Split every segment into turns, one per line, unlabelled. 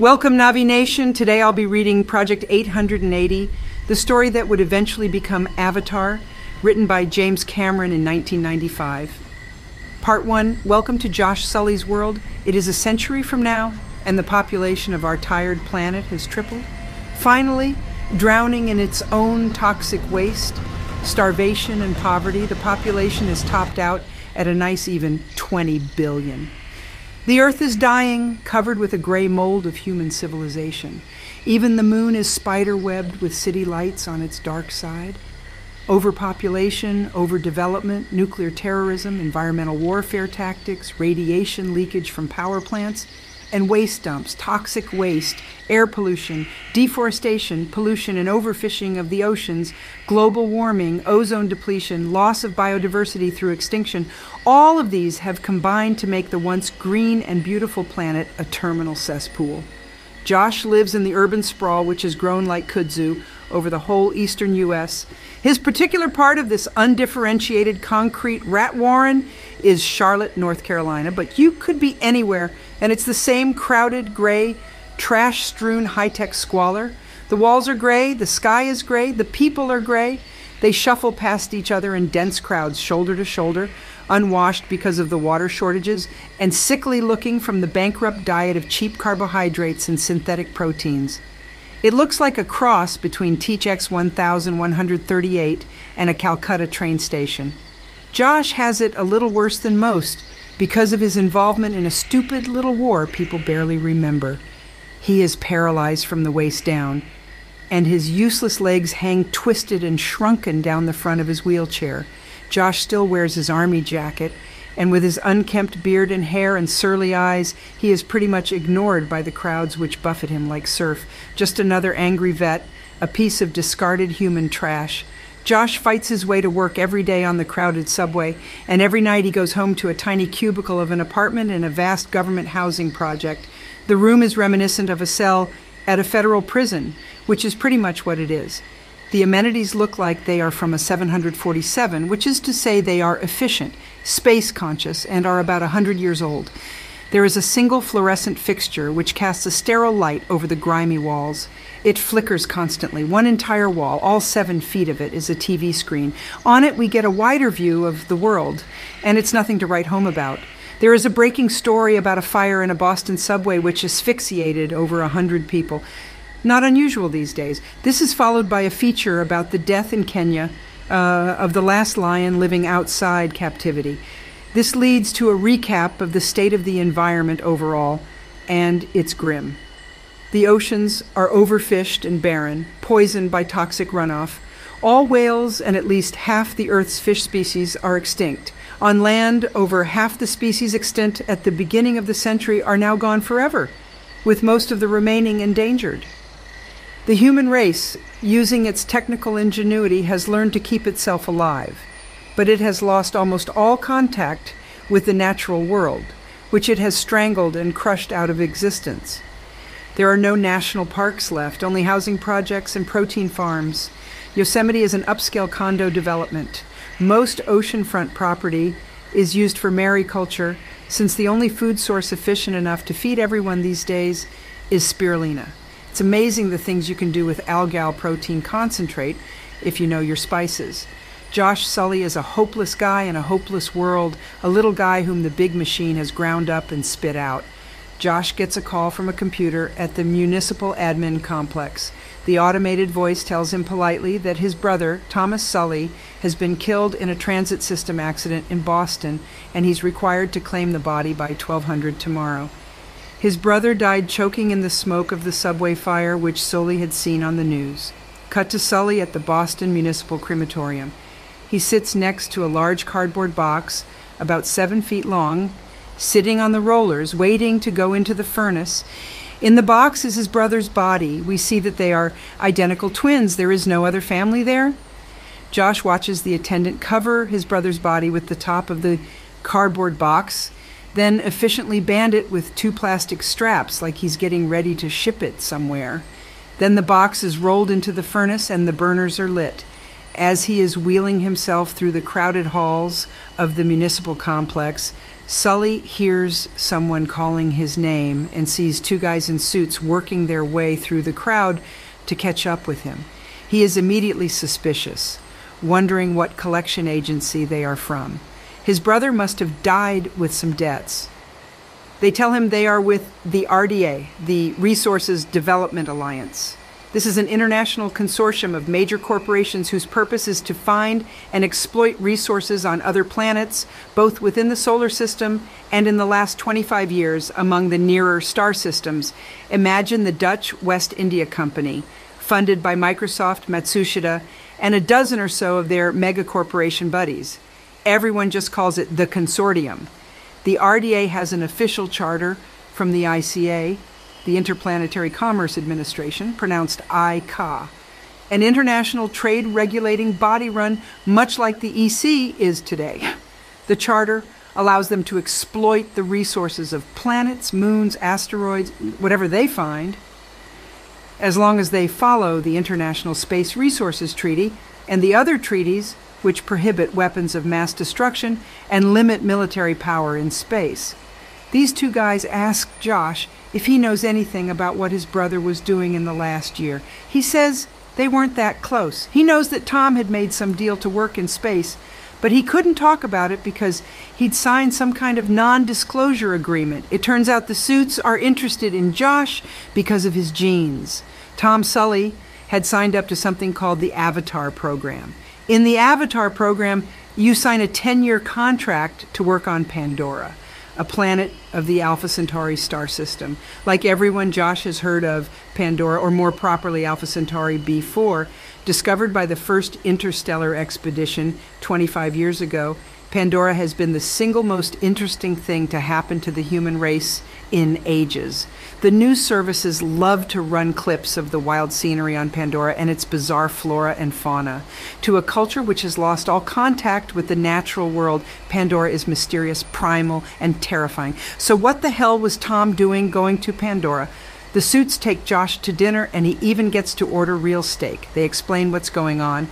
Welcome, Navi Nation. Today I'll be reading Project 880, the story that would eventually become Avatar, written by James Cameron in 1995. Part 1 Welcome to Josh Sully's world. It is a century from now, and the population of our tired planet has tripled. Finally, drowning in its own toxic waste, starvation, and poverty, the population has topped out at a nice even 20 billion. The earth is dying, covered with a gray mold of human civilization. Even the moon is spider webbed with city lights on its dark side. Overpopulation, overdevelopment, nuclear terrorism, environmental warfare tactics, radiation leakage from power plants, and waste dumps, toxic waste, air pollution, deforestation, pollution and overfishing of the oceans, global warming, ozone depletion, loss of biodiversity through extinction, all of these have combined to make the once green and beautiful planet a terminal cesspool. Josh lives in the urban sprawl which has grown like kudzu over the whole eastern U.S. His particular part of this undifferentiated concrete rat warren is Charlotte, North Carolina, but you could be anywhere, and it's the same crowded, gray, trash strewn high tech squalor. The walls are gray, the sky is gray, the people are gray. They shuffle past each other in dense crowds, shoulder to shoulder, unwashed because of the water shortages, and sickly looking from the bankrupt diet of cheap carbohydrates and synthetic proteins. It looks like a cross between THX 1138 and a Calcutta train station. Josh has it a little worse than most because of his involvement in a stupid little war people barely remember. He is paralyzed from the waist down, and his useless legs hang twisted and shrunken down the front of his wheelchair. Josh still wears his army jacket, and with his unkempt beard and hair and surly eyes, he is pretty much ignored by the crowds which buffet him like surf. Just another angry vet, a piece of discarded human trash. Josh fights his way to work every day on the crowded subway, and every night he goes home to a tiny cubicle of an apartment in a vast government housing project. The room is reminiscent of a cell at a federal prison, which is pretty much what it is. The amenities look like they are from a 747, which is to say they are efficient, space conscious, and are about a 100 years old. There is a single fluorescent fixture which casts a sterile light over the grimy walls. It flickers constantly. One entire wall, all seven feet of it, is a TV screen. On it, we get a wider view of the world, and it's nothing to write home about. There is a breaking story about a fire in a Boston subway which asphyxiated over a hundred people. Not unusual these days. This is followed by a feature about the death in Kenya uh, of the last lion living outside captivity. This leads to a recap of the state of the environment overall, and it's grim. The oceans are overfished and barren, poisoned by toxic runoff. All whales and at least half the Earth's fish species are extinct. On land, over half the species extant at the beginning of the century are now gone forever, with most of the remaining endangered. The human race, using its technical ingenuity, has learned to keep itself alive, but it has lost almost all contact with the natural world, which it has strangled and crushed out of existence. There are no national parks left, only housing projects and protein farms. Yosemite is an upscale condo development. Most oceanfront property is used for mariculture, since the only food source efficient enough to feed everyone these days is spirulina. It's amazing the things you can do with algal protein concentrate if you know your spices. Josh Sully is a hopeless guy in a hopeless world, a little guy whom the big machine has ground up and spit out. Josh gets a call from a computer at the municipal admin complex. The automated voice tells him politely that his brother, Thomas Sully, has been killed in a transit system accident in Boston and he's required to claim the body by 1200 tomorrow. His brother died choking in the smoke of the subway fire which Sully had seen on the news. Cut to Sully at the Boston Municipal Crematorium. He sits next to a large cardboard box, about seven feet long, sitting on the rollers, waiting to go into the furnace. In the box is his brother's body. We see that they are identical twins. There is no other family there. Josh watches the attendant cover his brother's body with the top of the cardboard box then efficiently band it with two plastic straps like he's getting ready to ship it somewhere. Then the box is rolled into the furnace and the burners are lit. As he is wheeling himself through the crowded halls of the municipal complex, Sully hears someone calling his name and sees two guys in suits working their way through the crowd to catch up with him. He is immediately suspicious, wondering what collection agency they are from. His brother must have died with some debts. They tell him they are with the RDA, the Resources Development Alliance. This is an international consortium of major corporations whose purpose is to find and exploit resources on other planets, both within the solar system and in the last 25 years among the nearer star systems. Imagine the Dutch West India Company, funded by Microsoft, Matsushita, and a dozen or so of their mega corporation buddies. Everyone just calls it the consortium. The RDA has an official charter from the ICA, the Interplanetary Commerce Administration, pronounced ICA, an international trade regulating body run much like the EC is today. The charter allows them to exploit the resources of planets, moons, asteroids, whatever they find, as long as they follow the International Space Resources Treaty and the other treaties which prohibit weapons of mass destruction and limit military power in space. These two guys ask Josh if he knows anything about what his brother was doing in the last year. He says they weren't that close. He knows that Tom had made some deal to work in space, but he couldn't talk about it because he'd signed some kind of non disclosure agreement. It turns out the suits are interested in Josh because of his genes. Tom Sully had signed up to something called the Avatar program. In the Avatar program, you sign a 10 year contract to work on Pandora a planet of the Alpha Centauri star system. Like everyone, Josh has heard of Pandora, or more properly, Alpha Centauri B4, discovered by the first interstellar expedition 25 years ago. Pandora has been the single most interesting thing to happen to the human race in ages. The news services love to run clips of the wild scenery on Pandora and its bizarre flora and fauna. To a culture which has lost all contact with the natural world, Pandora is mysterious, primal, and terrifying. So, what the hell was Tom doing going to Pandora? The suits take Josh to dinner, and he even gets to order real steak. They explain what's going on.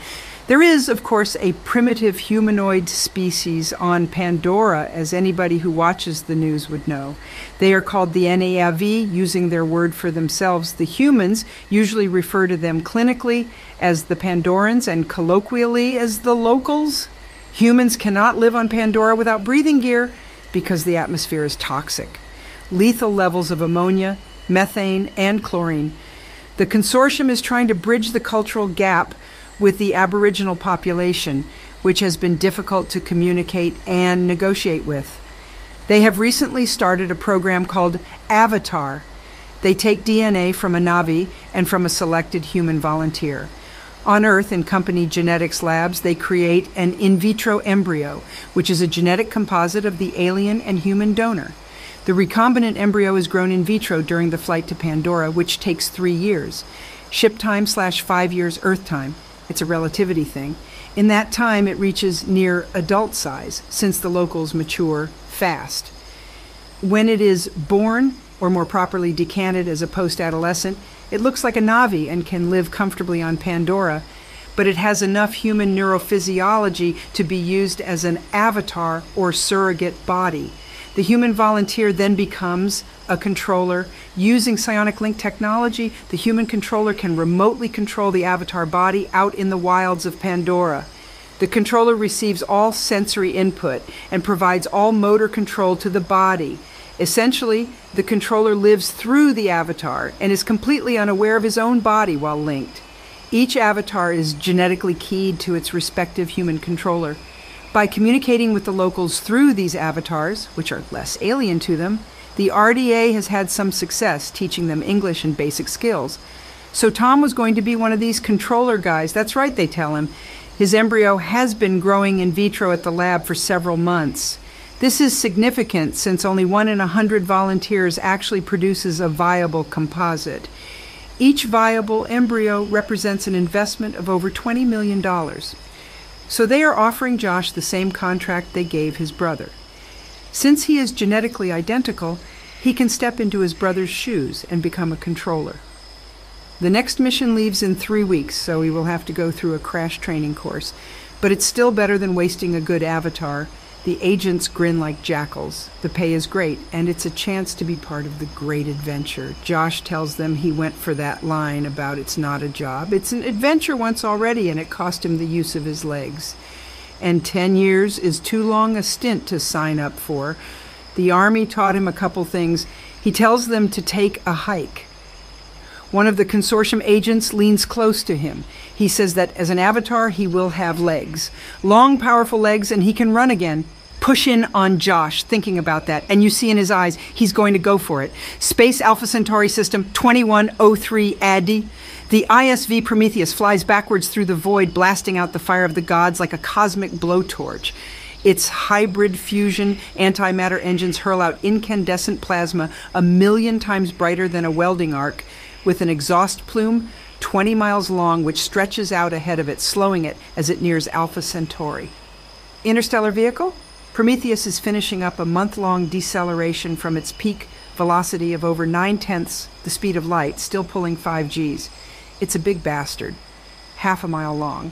There is, of course, a primitive humanoid species on Pandora, as anybody who watches the news would know. They are called the Na'vi, using their word for themselves. The humans usually refer to them clinically as the Pandorans and colloquially as the locals. Humans cannot live on Pandora without breathing gear because the atmosphere is toxic. Lethal levels of ammonia, methane, and chlorine. The consortium is trying to bridge the cultural gap with the Aboriginal population, which has been difficult to communicate and negotiate with. They have recently started a program called Avatar. They take DNA from a Navi and from a selected human volunteer. On Earth, in company genetics labs, they create an in vitro embryo, which is a genetic composite of the alien and human donor. The recombinant embryo is grown in vitro during the flight to Pandora, which takes three years. Ship time slash five years Earth time. It's a relativity thing. In that time, it reaches near adult size, since the locals mature fast. When it is born, or more properly decanted as a post adolescent, it looks like a Navi and can live comfortably on Pandora, but it has enough human neurophysiology to be used as an avatar or surrogate body. The human volunteer then becomes a controller. Using psionic link technology, the human controller can remotely control the avatar body out in the wilds of Pandora. The controller receives all sensory input and provides all motor control to the body. Essentially, the controller lives through the avatar and is completely unaware of his own body while linked. Each avatar is genetically keyed to its respective human controller. By communicating with the locals through these avatars, which are less alien to them, the RDA has had some success teaching them English and basic skills. So Tom was going to be one of these controller guys. That's right, they tell him. His embryo has been growing in vitro at the lab for several months. This is significant since only one in a hundred volunteers actually produces a viable composite. Each viable embryo represents an investment of over $20 million. So they are offering Josh the same contract they gave his brother. Since he is genetically identical, he can step into his brother's shoes and become a controller. The next mission leaves in three weeks, so he will have to go through a crash training course. But it's still better than wasting a good avatar. The agents grin like jackals. The pay is great, and it's a chance to be part of the great adventure. Josh tells them he went for that line about it's not a job. It's an adventure once already, and it cost him the use of his legs. And 10 years is too long a stint to sign up for. The Army taught him a couple things. He tells them to take a hike. One of the consortium agents leans close to him. He says that as an avatar, he will have legs. Long, powerful legs, and he can run again. Push in on Josh, thinking about that, and you see in his eyes he's going to go for it. Space Alpha Centauri System 2103 ADDI. The ISV Prometheus flies backwards through the void, blasting out the fire of the gods like a cosmic blowtorch. Its hybrid fusion antimatter engines hurl out incandescent plasma a million times brighter than a welding arc with an exhaust plume 20 miles long, which stretches out ahead of it, slowing it as it nears Alpha Centauri. Interstellar vehicle? Prometheus is finishing up a month long deceleration from its peak velocity of over nine tenths the speed of light, still pulling 5 Gs. It's a big bastard, half a mile long.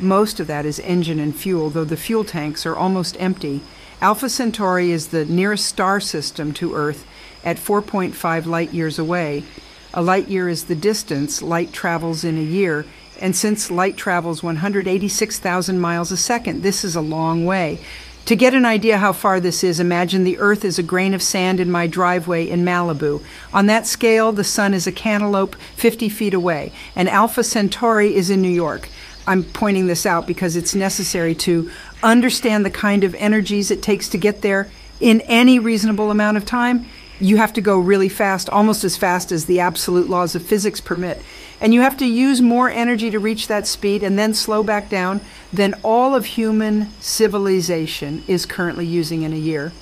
Most of that is engine and fuel, though the fuel tanks are almost empty. Alpha Centauri is the nearest star system to Earth at 4.5 light years away, a light year is the distance light travels in a year, and since light travels 186,000 miles a second, this is a long way. To get an idea how far this is, imagine the Earth is a grain of sand in my driveway in Malibu. On that scale, the Sun is a cantaloupe 50 feet away, and Alpha Centauri is in New York. I'm pointing this out because it's necessary to understand the kind of energies it takes to get there in any reasonable amount of time you have to go really fast, almost as fast as the absolute laws of physics permit. And you have to use more energy to reach that speed and then slow back down than all of human civilization is currently using in a year.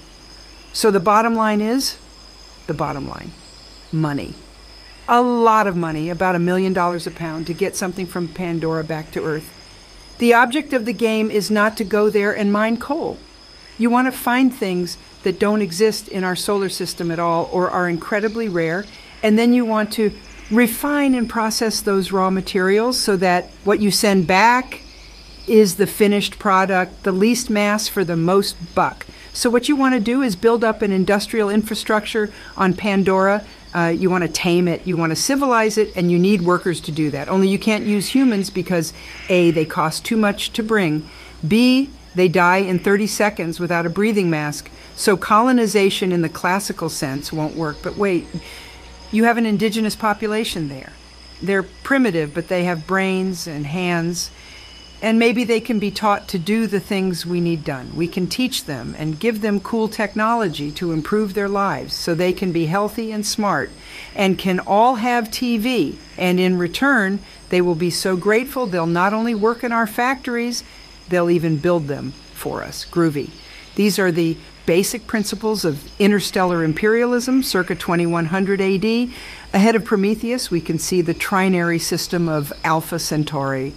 So the bottom line is the bottom line money. A lot of money, about a million dollars a pound, to get something from Pandora back to Earth. The object of the game is not to go there and mine coal. You want to find things that don't exist in our solar system at all or are incredibly rare. And then you want to refine and process those raw materials so that what you send back is the finished product, the least mass for the most buck. So, what you want to do is build up an industrial infrastructure on Pandora. Uh, you want to tame it, you want to civilize it, and you need workers to do that. Only you can't use humans because A, they cost too much to bring, B, they die in 30 seconds without a breathing mask. So colonization in the classical sense won't work. But wait, you have an indigenous population there. They're primitive, but they have brains and hands. And maybe they can be taught to do the things we need done. We can teach them and give them cool technology to improve their lives so they can be healthy and smart and can all have TV. And in return, they will be so grateful they'll not only work in our factories, they'll even build them for us. Groovy. These are the basic principles of interstellar imperialism circa 2100 AD. Ahead of Prometheus, we can see the trinary system of Alpha Centauri.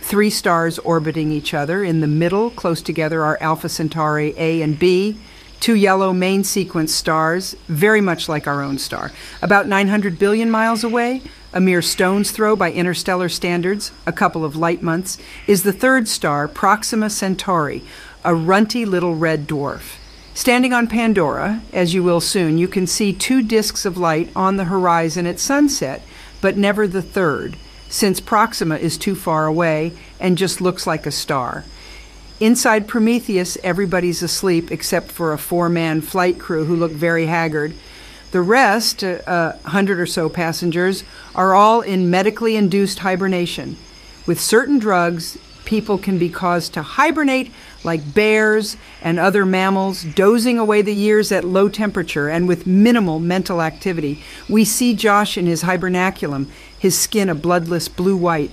Three stars orbiting each other. In the middle, close together, are Alpha Centauri A and B, two yellow main sequence stars, very much like our own star. About 900 billion miles away, a mere stone's throw by interstellar standards, a couple of light months, is the third star, Proxima Centauri, a runty little red dwarf. Standing on Pandora, as you will soon, you can see two disks of light on the horizon at sunset, but never the third, since Proxima is too far away and just looks like a star. Inside Prometheus, everybody's asleep except for a four man flight crew who look very haggard. The rest, a uh, hundred or so passengers, are all in medically induced hibernation. With certain drugs, people can be caused to hibernate like bears and other mammals, dozing away the years at low temperature and with minimal mental activity. We see Josh in his hibernaculum, his skin a bloodless blue white.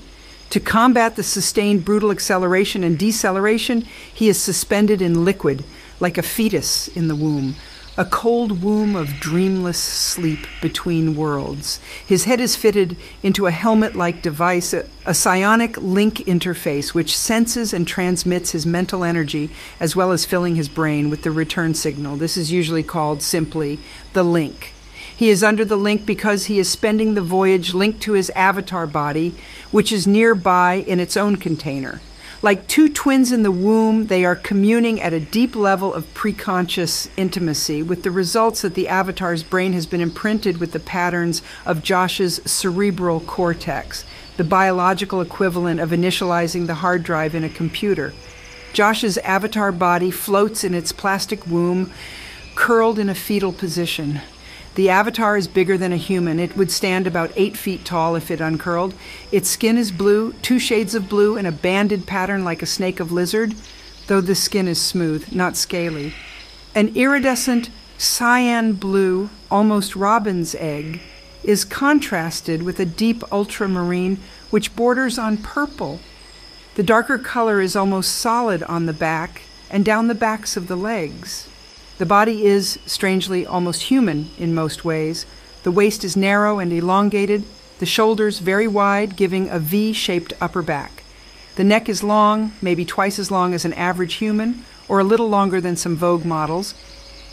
To combat the sustained brutal acceleration and deceleration, he is suspended in liquid, like a fetus in the womb a cold womb of dreamless sleep between worlds. His head is fitted into a helmet like device, a, a, psionic link interface which senses and transmits his mental energy as well as filling his brain with the return signal. This is usually called simply the link. He is under the link because he is spending the voyage linked to his avatar body, which is nearby in its own container. Like two twins in the womb, they are communing at a deep level of preconscious intimacy, with the results that the avatar's brain has been imprinted with the patterns of Josh's cerebral cortex, the biological equivalent of initializing the hard drive in a computer. Josh's avatar body floats in its plastic womb, curled in a fetal position. The avatar is bigger than a human. It would stand about eight feet tall if it uncurled. Its skin is blue, two shades of blue, in a banded pattern like a snake of lizard, though the skin is smooth, not scaly. An iridescent cyan blue, almost robin's egg, is contrasted with a deep ultramarine which borders on purple. The darker color is almost solid on the back and down the backs of the legs. The body is, strangely, almost human in most ways. The waist is narrow and elongated, the shoulders very wide, giving a V shaped upper back. The neck is long, maybe twice as long as an average human, or a little longer than some Vogue models,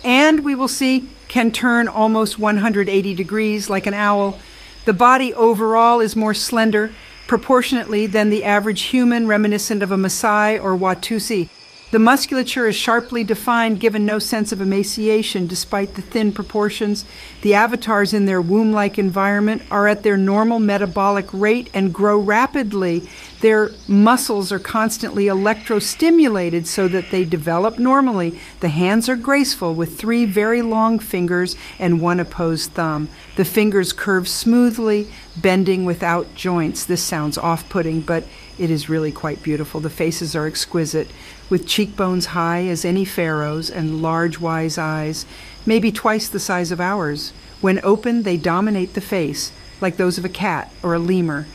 and we will see can turn almost 180 degrees like an owl. The body overall is more slender, proportionately, than the average human, reminiscent of a Maasai or Watusi. The musculature is sharply defined, given no sense of emaciation despite the thin proportions. The avatars in their womb like environment are at their normal metabolic rate and grow rapidly. Their muscles are constantly electrostimulated so that they develop normally. The hands are graceful with three very long fingers and one opposed thumb. The fingers curve smoothly, bending without joints. This sounds off putting, but it is really quite beautiful. The faces are exquisite with cheekbones high as any pharaoh's and large wise eyes, maybe twice the size of ours. When open, they dominate the face, like those of a cat or a lemur.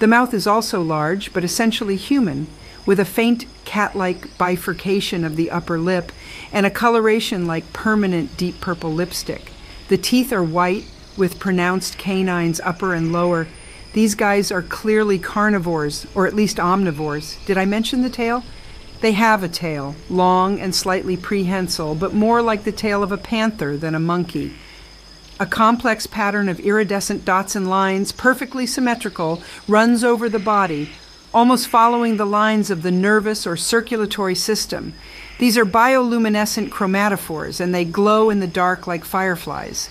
The mouth is also large, but essentially human, with a faint cat like bifurcation of the upper lip and a coloration like permanent deep purple lipstick. The teeth are white, with pronounced canines upper and lower. These guys are clearly carnivores, or at least omnivores. Did I mention the tail? They have a tail, long and slightly prehensile, but more like the tail of a panther than a monkey. A complex pattern of iridescent dots and lines, perfectly symmetrical, runs over the body, almost following the lines of the nervous or circulatory system. These are bioluminescent chromatophores, and they glow in the dark like fireflies.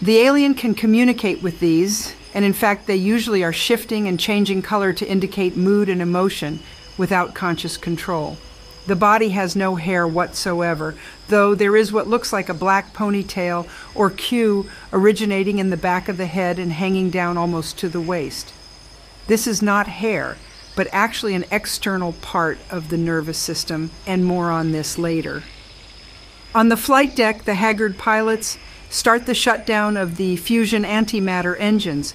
The alien can communicate with these, and in fact, they usually are shifting and changing color to indicate mood and emotion, without conscious control. The body has no hair whatsoever, though there is what looks like a black ponytail or queue originating in the back of the head and hanging down almost to the waist. This is not hair, but actually an external part of the nervous system, and more on this later. On the flight deck, the haggard pilots start the shutdown of the fusion antimatter engines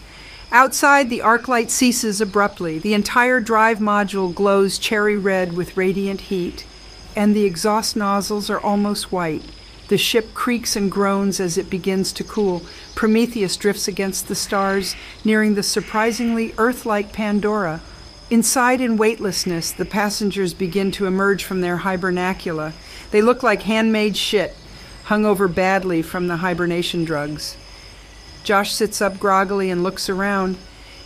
Outside, the arc light ceases abruptly. The entire drive module glows cherry red with radiant heat, and the exhaust nozzles are almost white. The ship creaks and groans as it begins to cool. Prometheus drifts against the stars, nearing the surprisingly Earth like Pandora. Inside in weightlessness, the passengers begin to emerge from their hibernacula. They look like handmade shit, hung over badly from the hibernation drugs. Josh sits up groggily and looks around.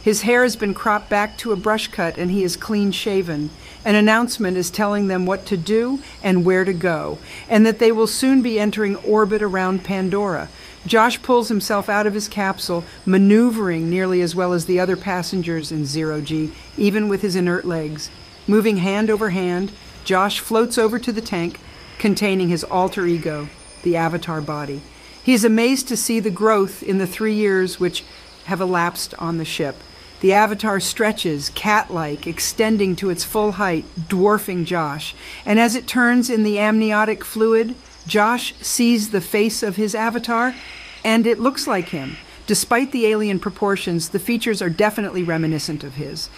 His hair has been cropped back to a brush cut and he is clean shaven. An announcement is telling them what to do and where to go, and that they will soon be entering orbit around Pandora. Josh pulls himself out of his capsule, maneuvering nearly as well as the other passengers in zero G, even with his inert legs. Moving hand over hand, Josh floats over to the tank containing his alter ego, the avatar body. He is amazed to see the growth in the three years which have elapsed on the ship. The avatar stretches, cat like, extending to its full height, dwarfing Josh. And as it turns in the amniotic fluid, Josh sees the face of his avatar, and it looks like him. Despite the alien proportions, the features are definitely reminiscent of his.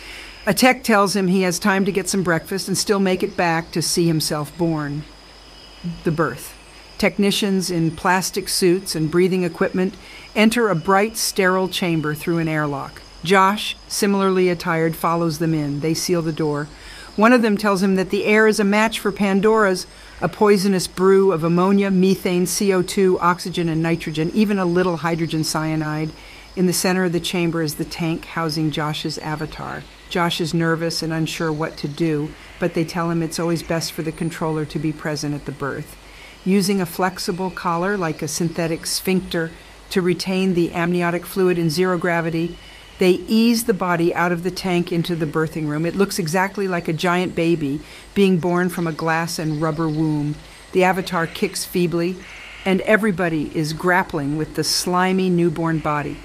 A tech tells him he has time to get some breakfast and still make it back to see himself born. The birth. Technicians in plastic suits and breathing equipment enter a bright, sterile chamber through an airlock. Josh, similarly attired, follows them in. They seal the door. One of them tells him that the air is a match for Pandora's, a poisonous brew of ammonia, methane, CO2, oxygen, and nitrogen, even a little hydrogen cyanide. In the center of the chamber is the tank housing Josh's avatar. Josh is nervous and unsure what to do, but they tell him it's always best for the controller to be present at the birth. Using a flexible collar like a synthetic sphincter to retain the amniotic fluid in zero gravity, they ease the body out of the tank into the birthing room. It looks exactly like a giant baby being born from a glass and rubber womb. The avatar kicks feebly, and everybody is grappling with the slimy newborn body.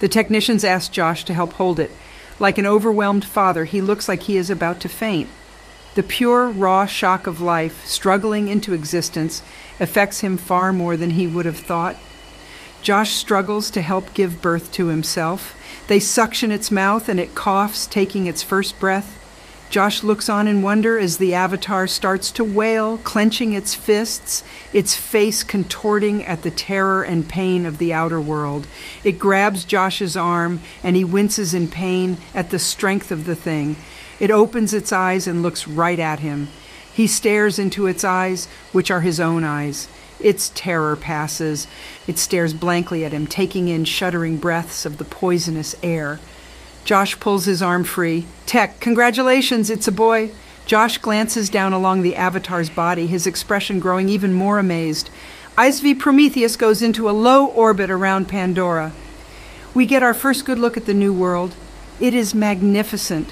The technicians ask Josh to help hold it. Like an overwhelmed father, he looks like he is about to faint. The pure, raw shock of life, struggling into existence, affects him far more than he would have thought. Josh struggles to help give birth to himself. They suction its mouth and it coughs, taking its first breath. Josh looks on in wonder as the avatar starts to wail, clenching its fists, its face contorting at the terror and pain of the outer world. It grabs Josh's arm and he winces in pain at the strength of the thing. It opens its eyes and looks right at him. He stares into its eyes, which are his own eyes. Its terror passes. It stares blankly at him, taking in shuddering breaths of the poisonous air. Josh pulls his arm free. Tech, congratulations, it's a boy. Josh glances down along the avatar's body, his expression growing even more amazed. ISV Prometheus goes into a low orbit around Pandora. We get our first good look at the new world. It is magnificent.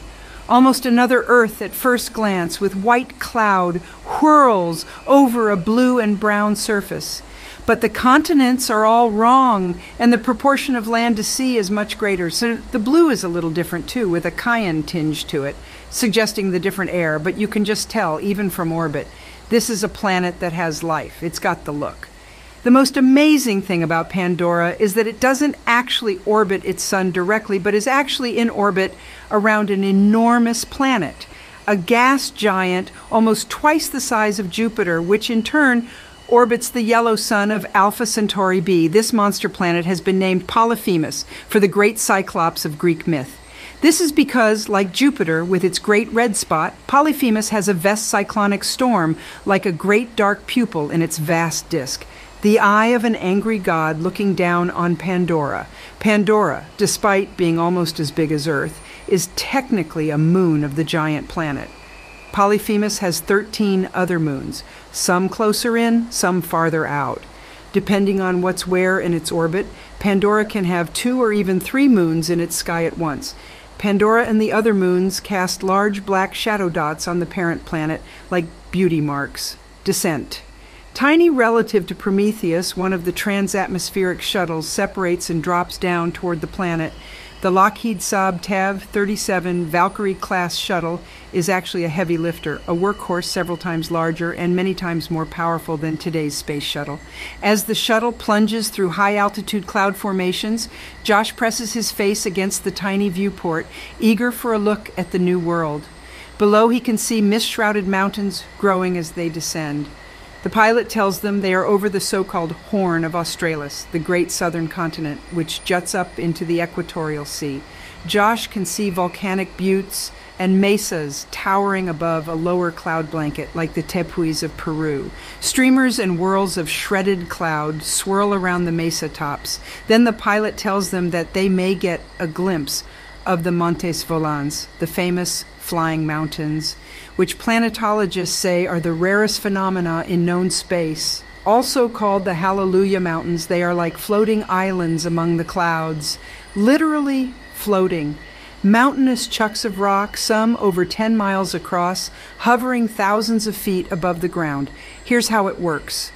Almost another Earth at first glance, with white cloud whirls over a blue and brown surface. But the continents are all wrong, and the proportion of land to sea is much greater. So the blue is a little different too, with a cayenne tinge to it, suggesting the different air, but you can just tell, even from orbit, this is a planet that has life. It's got the look. The most amazing thing about Pandora is that it doesn't actually orbit its sun directly, but is actually in orbit around an enormous planet, a gas giant almost twice the size of Jupiter, which in turn orbits the yellow sun of Alpha Centauri b. This monster planet has been named Polyphemus for the great cyclops of Greek myth. This is because, like Jupiter with its great red spot, Polyphemus has a vest cyclonic storm like a great dark pupil in its vast disk the eye of an angry god looking down on Pandora. Pandora, despite being almost as big as Earth, is technically a moon of the giant planet. Polyphemus has 13 other moons, some closer in, some farther out. Depending on what's where in its orbit, Pandora can have two or even three moons in its sky at once. Pandora and the other moons cast large black shadow dots on the parent planet like beauty marks. Descent. Tiny relative to Prometheus, one of the transatmospheric shuttles separates and drops down toward the planet. The Lockheed Saab TAV 37 Valkyrie class shuttle is actually a heavy lifter, a workhorse several times larger and many times more powerful than today's space shuttle. As the shuttle plunges through high altitude cloud formations, Josh presses his face against the tiny viewport, eager for a look at the new world. Below, he can see mist shrouded mountains growing as they descend. The pilot tells them they are over the so called Horn of Australis, the great southern continent, which juts up into the equatorial sea. Josh can see volcanic buttes and mesas towering above a lower cloud blanket like the tepuis of Peru. Streamers and whirls of shredded cloud swirl around the mesa tops. Then the pilot tells them that they may get a glimpse of the Montes Volans, the famous flying mountains, which planetologists say are the rarest phenomena in known space. Also called the Hallelujah Mountains, they are like floating islands among the clouds, literally floating. Mountainous chucks of rock, some over 10 miles across, hovering thousands of feet above the ground. Here's how it works.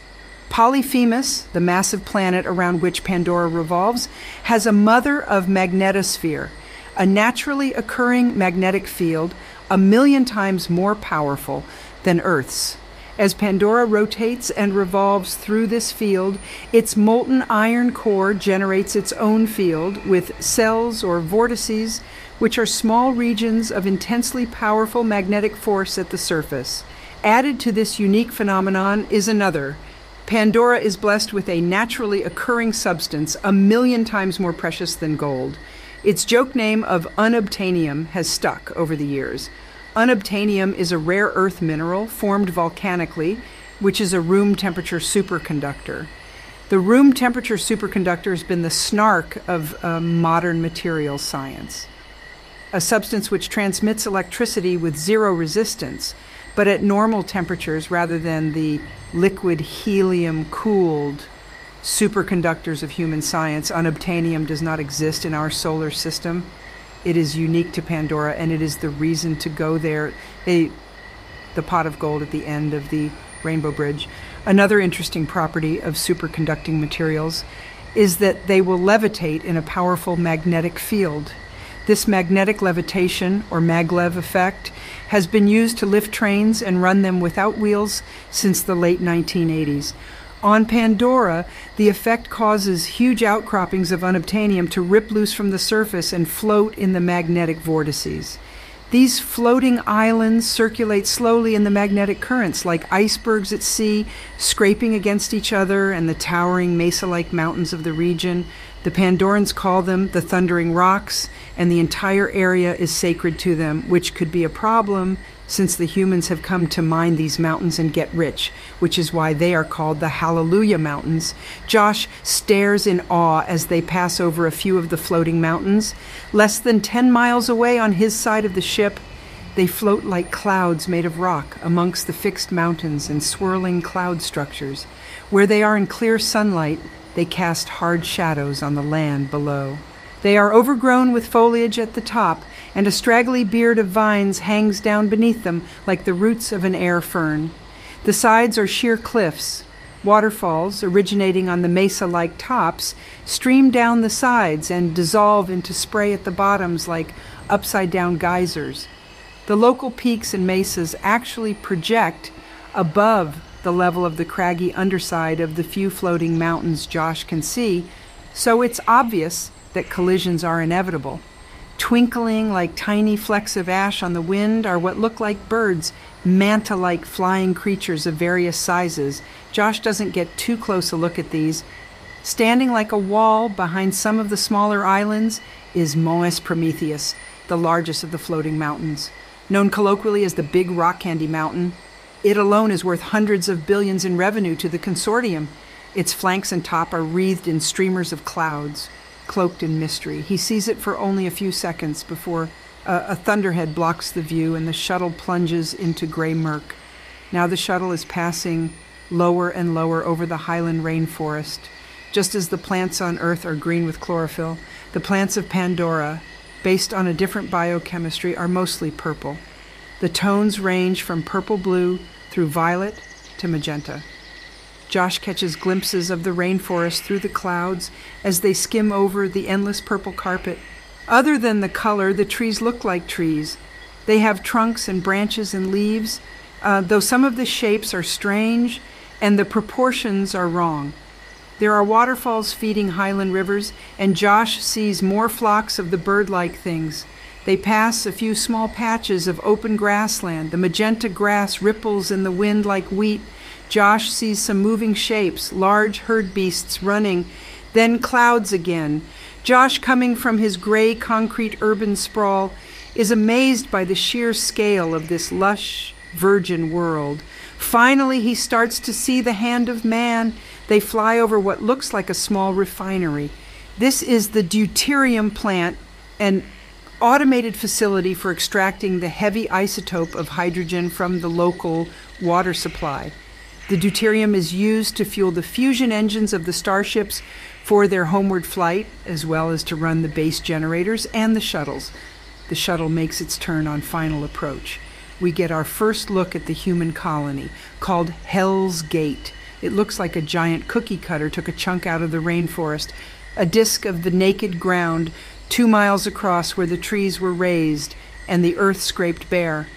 Polyphemus, the massive planet around which Pandora revolves, has a mother of magnetosphere, a naturally occurring magnetic field a million times more powerful than Earth's. As Pandora rotates and revolves through this field, its molten iron core generates its own field with cells or vortices, which are small regions of intensely powerful magnetic force at the surface. Added to this unique phenomenon is another. Pandora is blessed with a naturally occurring substance a million times more precious than gold. Its joke name of unobtainium has stuck over the years. Unobtainium is a rare earth mineral formed volcanically. which is a room temperature superconductor. The room temperature superconductor has been the snark of uh, modern materials science. A substance which transmits electricity with zero resistance, but at normal temperatures rather than the liquid helium cooled superconductors of human science. Unobtainium does not exist in our solar system. It is unique to Pandora, and it is the reason to go there. They, the pot of gold at the end of the Rainbow Bridge. Another interesting property of superconducting materials is that they will levitate in a powerful magnetic field. This magnetic levitation, or maglev effect, has been used to lift trains and run them without wheels since the late 1980s. On Pandora, the effect causes huge outcroppings of unobtainium to rip loose from the surface and float in the magnetic vortices. These floating islands circulate slowly in the magnetic currents, like icebergs at sea, scraping against each other and the towering mesa like mountains of the region. The Pandorans call them the Thundering Rocks, and the entire area is sacred to them, which could be a problem since the humans have come to mine these mountains and get rich, which is why they are called the Hallelujah Mountains. Josh stares in awe as they pass over a few of the floating mountains. Less than 10 miles away on his side of the ship, they float like clouds made of rock amongst the fixed mountains and swirling cloud structures. Where they are in clear sunlight, they cast hard shadows on the land below. They are overgrown with foliage at the top and a straggly beard of vines hangs down beneath them like the roots of an air fern. The sides are sheer cliffs. Waterfalls, originating on the mesa like tops, stream down the sides and dissolve into spray at the bottoms like upside down geysers. The local peaks and mesas actually project above the level of the craggy underside of the few floating mountains Josh can see, so it's obvious that collisions are inevitable. Twinkling like tiny flecks of ash on the wind are what look like birds, manta like flying creatures of various sizes. Josh doesn't get too close a look at these. Standing like a wall behind some of the smaller islands is Mons Prometheus, the largest of the floating mountains. Known colloquially as the Big Rock Candy Mountain, it alone is worth hundreds of billions in revenue to the consortium. Its flanks and top are wreathed in streamers of clouds cloaked in mystery. He sees it for only a few seconds before a, a thunderhead blocks the view and the shuttle plunges into gray murk. Now the shuttle is passing lower and lower over the highland rainforest. Just as the plants on Earth are green with chlorophyll, the plants of Pandora, based on a different biochemistry, are mostly purple. The tones range from purple blue through violet to magenta. Josh catches glimpses of the rainforest through the clouds as they skim over the endless purple carpet. Other than the color, the trees look like trees. They have trunks and branches and leaves, uh, though some of the shapes are strange and the proportions are wrong. There are waterfalls feeding highland rivers, and Josh sees more flocks of the bird like things. They pass a few small patches of open grassland. The magenta grass ripples in the wind like wheat Josh sees some moving shapes, large herd beasts running, then clouds again. Josh, coming from his gray concrete urban sprawl, is amazed by the sheer scale of this lush, virgin world. Finally, he starts to see the hand of man. They fly over what looks like a small refinery. This is the deuterium plant, an automated facility for extracting the heavy isotope of hydrogen from the local water supply. The deuterium is used to fuel the fusion engines of the starships for their homeward flight, as well as to run the base generators and the shuttles. The shuttle makes its turn on final approach. We get our first look at the human colony, called Hell's Gate. It looks like a giant cookie cutter took a chunk out of the rainforest, a disk of the naked ground two miles across where the trees were raised and the earth scraped bare.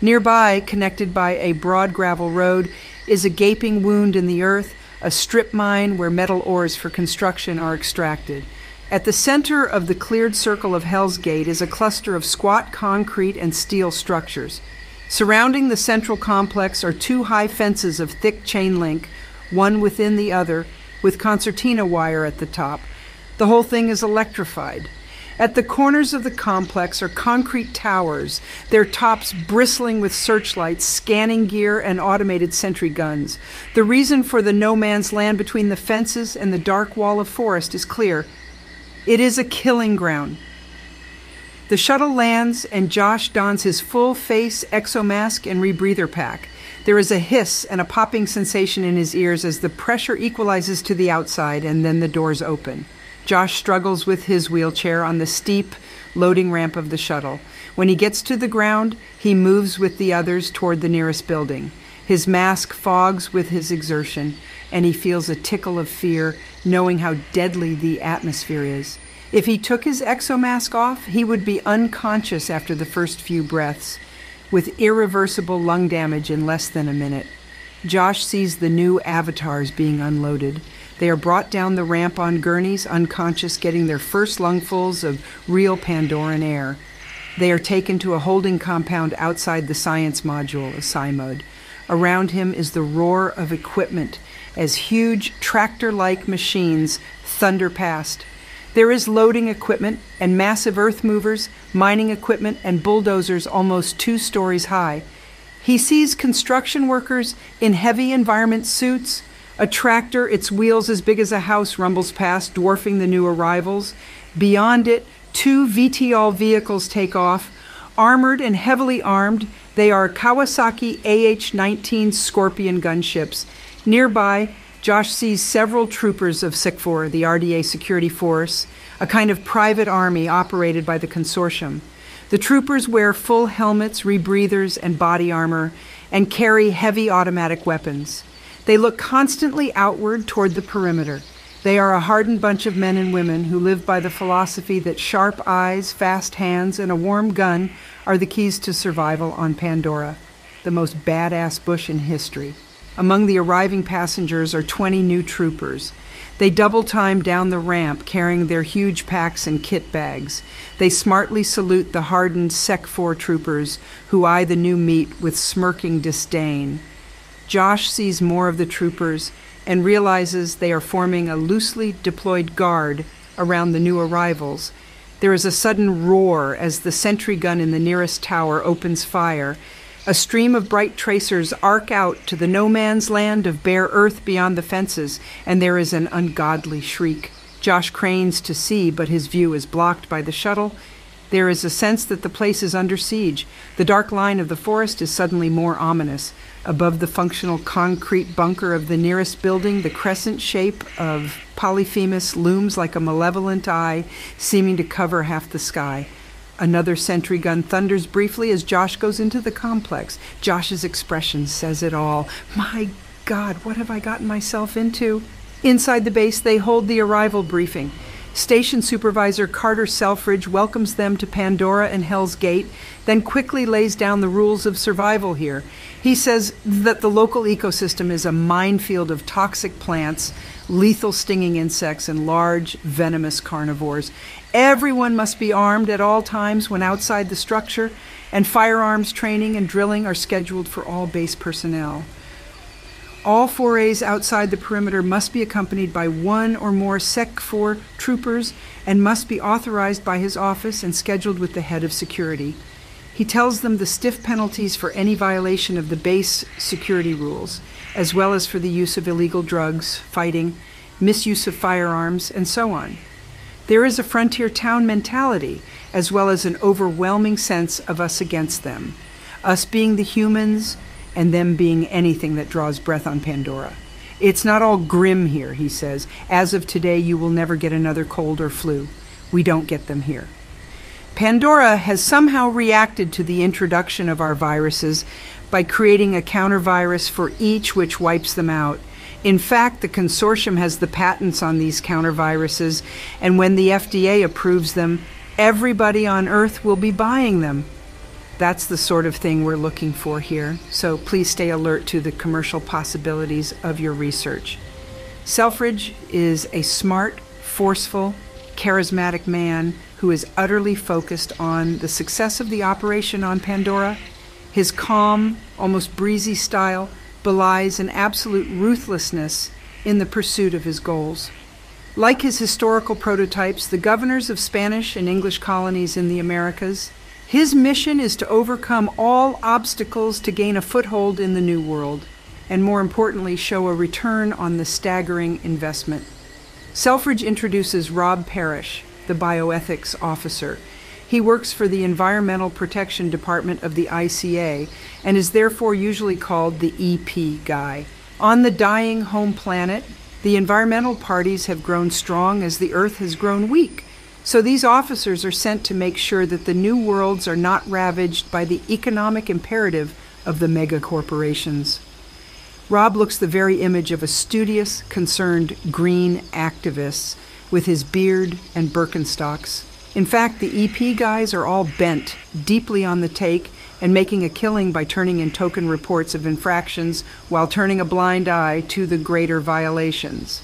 Nearby, connected by a broad gravel road, is a gaping wound in the earth, a strip mine where metal ores for construction are extracted. At the center of the cleared circle of Hell's Gate is a cluster of squat concrete and steel structures. Surrounding the central complex are two high fences of thick chain link, one within the other, with concertina wire at the top. The whole thing is electrified. At the corners of the complex are concrete towers, their tops bristling with searchlights, scanning gear, and automated sentry guns. The reason for the no man's land between the fences and the dark wall of forest is clear. It is a killing ground. The shuttle lands, and Josh dons his full face exomask and rebreather pack. There is a hiss and a popping sensation in his ears as the pressure equalizes to the outside, and then the doors open. Josh struggles with his wheelchair on the steep loading ramp of the shuttle. When he gets to the ground, he moves with the others toward the nearest building. His mask fogs with his exertion, and he feels a tickle of fear, knowing how deadly the atmosphere is. If he took his exomask off, he would be unconscious after the first few breaths, with irreversible lung damage in less than a minute. Josh sees the new avatars being unloaded. They are brought down the ramp on gurneys, unconscious, getting their first lungfuls of real Pandoran air. They are taken to a holding compound outside the science module, a Psi-Mod. Around him is the roar of equipment as huge tractor like machines thunder past. There is loading equipment and massive earth movers, mining equipment, and bulldozers almost two stories high. He sees construction workers in heavy environment suits a tractor, its wheels as big as a house, rumbles past, dwarfing the new arrivals. Beyond it, two VTOL vehicles take off. Armored and heavily armed, they are Kawasaki AH 19 Scorpion gunships. Nearby, Josh sees several troopers of SecFor, the RDA security force, a kind of private army operated by the consortium. The troopers wear full helmets, rebreathers, and body armor, and carry heavy automatic weapons. They look constantly outward toward the perimeter. They are a hardened bunch of men and women who live by the philosophy that sharp eyes, fast hands, and a warm gun are the keys to survival on Pandora, the most badass bush in history. Among the arriving passengers are 20 new troopers. They double time down the ramp carrying their huge packs and kit bags. They smartly salute the hardened SecFor troopers who eye the new meat with smirking disdain. Josh sees more of the troopers and realizes they are forming a loosely deployed guard around the new arrivals. There is a sudden roar as the sentry gun in the nearest tower opens fire. A stream of bright tracers arc out to the no man's land of bare earth beyond the fences, and there is an ungodly shriek. Josh cranes to see, but his view is blocked by the shuttle. There is a sense that the place is under siege. The dark line of the forest is suddenly more ominous. Above the functional concrete bunker of the nearest building, the crescent shape of Polyphemus looms like a malevolent eye, seeming to cover half the sky. Another sentry gun thunders briefly as Josh goes into the complex. Josh's expression says it all. My God, what have I gotten myself into? Inside the base, they hold the arrival briefing. Station Supervisor Carter Selfridge welcomes them to Pandora and Hell's Gate, then quickly lays down the rules of survival here. He says that the local ecosystem is a minefield of toxic plants, lethal stinging insects, and large venomous carnivores. Everyone must be armed at all times when outside the structure, and firearms training and drilling are scheduled for all base personnel. All forays outside the perimeter must be accompanied by one or more SecFor troopers and must be authorized by his office and scheduled with the head of security. He tells them the stiff penalties for any violation of the base security rules, as well as for the use of illegal drugs, fighting, misuse of firearms, and so on. There is a frontier town mentality, as well as an overwhelming sense of us against them, us being the humans and them being anything that draws breath on Pandora. It's not all grim here, he says. As of today, you will never get another cold or flu. We don't get them here. Pandora has somehow reacted to the introduction of our viruses by creating a countervirus for each which wipes them out. In fact, the consortium has the patents on these counterviruses, and when the FDA approves them, everybody on Earth will be buying them. That's the sort of thing we're looking for here, so please stay alert to the commercial possibilities of your research. Selfridge is a smart, forceful, charismatic man who is utterly focused on the success of the operation on Pandora. His calm, almost breezy style belies an absolute ruthlessness in the pursuit of his goals. Like his historical prototypes, the governors of Spanish and English colonies in the Americas, his mission is to overcome all obstacles to gain a foothold in the New World, and more importantly, show a return on the staggering investment. Selfridge introduces Rob Parrish, the bioethics officer. He works for the Environmental Protection Department of the ICA and is therefore usually called the EP guy. On the dying home planet, the environmental parties have grown strong as the Earth has grown weak. So these officers are sent to make sure that the new worlds are not ravaged by the economic imperative of the mega corporations. Rob looks the very image of a studious, concerned green activist with his beard and Birkenstocks. In fact, the EP guys are all bent, deeply on the take, and making a killing by turning in token reports of infractions while turning a blind eye to the greater violations.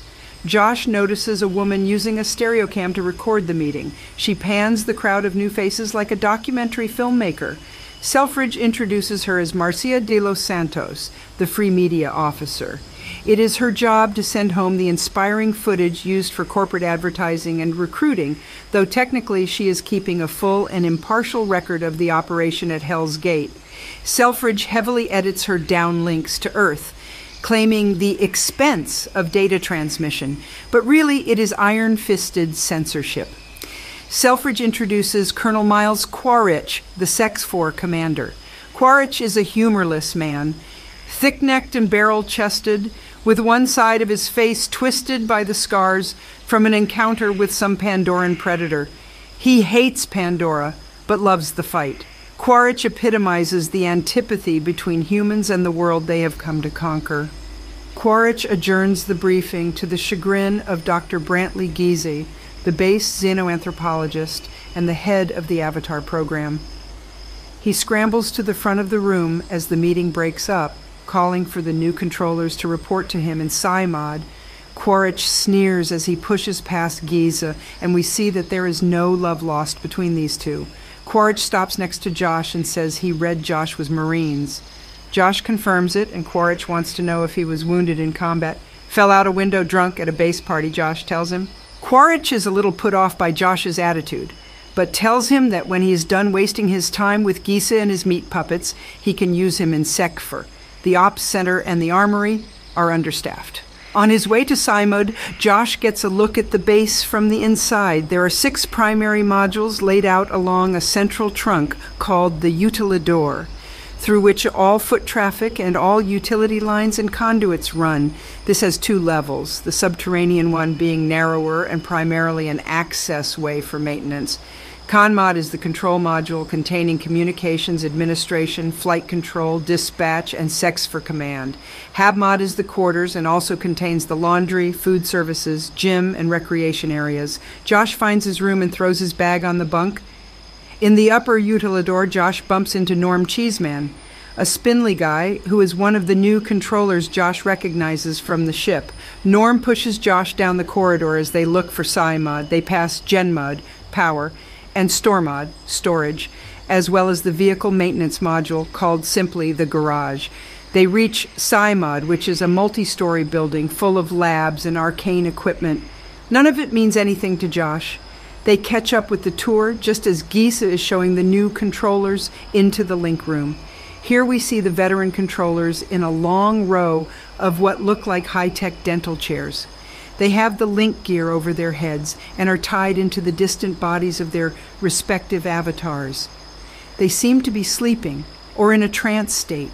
Josh notices a woman using a stereocam to record the meeting. She pans the crowd of new faces like a documentary filmmaker. Selfridge introduces her as Marcia de los Santos, the free media officer. It is her job to send home the inspiring footage used for corporate advertising and recruiting, though technically she is keeping a full and impartial record of the operation at Hell's Gate. Selfridge heavily edits her downlinks to Earth, claiming the expense of data transmission, but really it is iron fisted censorship. Selfridge introduces Colonel Miles Quaritch, the SecFor commander. Quaritch is a humorless man, thick necked and barrel chested, with one side of his face twisted by the scars from an encounter with some Pandoran predator. He hates Pandora, but loves the fight. Quaritch epitomizes the antipathy between humans and the world they have come to conquer. Quaritch adjourns the briefing to the chagrin of Dr. Brantley Giese, the base xenoanthropologist and the head of the Avatar program. He scrambles to the front of the room as the meeting breaks up, calling for the new controllers to report to him in Psi-Mod. Quaritch sneers as he pushes past Giese, and we see that there is no love lost between these two. Quaritch stops next to Josh and says he read Josh was Marines. Josh confirms it, and Quaritch wants to know if he was wounded in combat. Fell out a window drunk at a base party, Josh tells him. Quaritch is a little put off by Josh's attitude, but tells him that when he is done wasting his time with Giese and his meat puppets, he can use him in SecFor. The Ops Center and the Armory are understaffed. On his way to Psi-Mod, Josh gets a look at the base from the inside. There are six primary modules laid out along a central trunk called the Utilidor through which all foot traffic and all utility lines and conduits run. This has two levels, the subterranean one being narrower and primarily an access way for maintenance. ConMod is the control module containing communications, administration, flight control, dispatch, and SecFor command. HabMod is the quarters and also contains the laundry, food services, gym, and recreation areas. Josh finds his room and throws his bag on the bunk. In the upper utilidor, Josh bumps into Norm Cheeseman, a spindly guy who is one of the new controllers Josh recognizes from the ship. Norm pushes Josh down the corridor as they look for Psi-Mod. They pass GenMod, power, and StorMod, storage, as well as the vehicle maintenance module called simply the garage. They reach Psi-Mod, which is a multi story building full of labs and arcane equipment. None of it means anything to Josh. They catch up with the tour just as Giese is showing the new controllers into the link room. Here we see the veteran controllers in a long row of what look like high tech dental chairs. They have the link gear over their heads and are tied into the distant bodies of their respective avatars. They seem to be sleeping or in a trance state.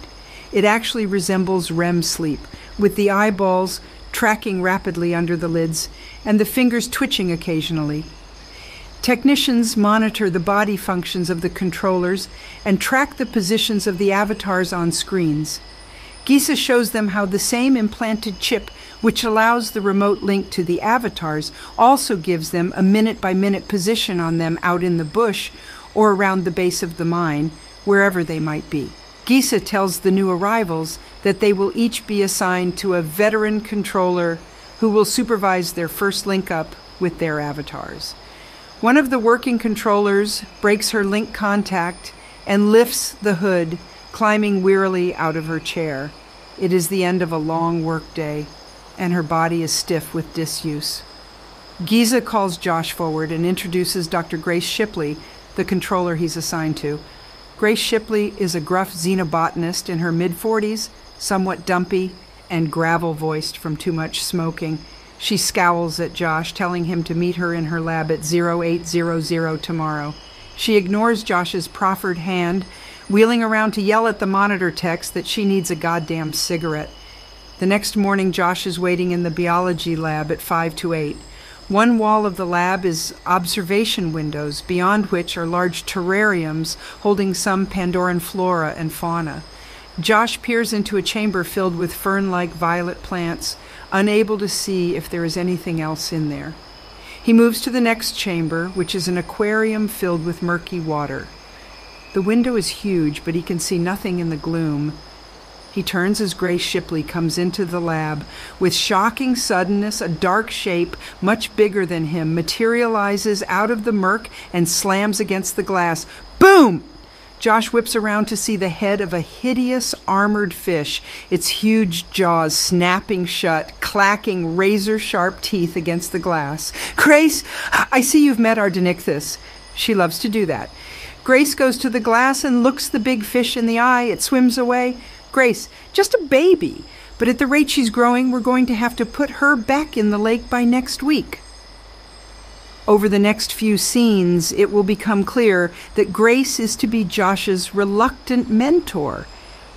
It actually resembles REM sleep, with the eyeballs tracking rapidly under the lids and the fingers twitching occasionally. Technicians monitor the body functions of the controllers and track the positions of the avatars on screens. Giese shows them how the same implanted chip, which allows the remote link to the avatars, also gives them a minute by minute position on them out in the bush or around the base of the mine, wherever they might be. Giese tells the new arrivals that they will each be assigned to a veteran controller who will supervise their first link up with their avatars. One of the working controllers breaks her link contact and lifts the hood, climbing wearily out of her chair. It is the end of a long workday, and her body is stiff with disuse. Giese calls Josh forward and introduces Dr. Grace Shipley, the controller he's assigned to. Grace Shipley is a gruff xenobotanist in her mid 40s, somewhat dumpy and gravel voiced from too much smoking. She scowls at Josh, telling him to meet her in her lab at 0800 tomorrow. She ignores Josh's proffered hand, wheeling around to yell at the monitor techs that she needs a goddamn cigarette. The next morning, Josh is waiting in the biology lab at 5 to 8. One wall of the lab is observation windows, beyond which are large terrariums holding some Pandoran flora and fauna. Josh peers into a chamber filled with fern like violet plants, unable to see if there is anything else in there. He moves to the next chamber, which is an aquarium filled with murky water. The window is huge, but he can see nothing in the gloom. He turns as Grace Shipley comes into the lab. With shocking suddenness, a dark shape, much bigger than him, materializes out of the murk and slams against the glass. Boom! Josh whips around to see the head of a hideous armored fish, its huge jaws snapping shut, clacking razor sharp teeth against the glass. Grace, I see you've met our Dinichthys. She loves to do that. Grace goes to the glass and looks the big fish in the eye. It swims away. Grace, just a baby, but at the rate she's growing, we're going to have to put her back in the lake by next week. Over the next few scenes, it will become clear that Grace is to be Josh's reluctant mentor.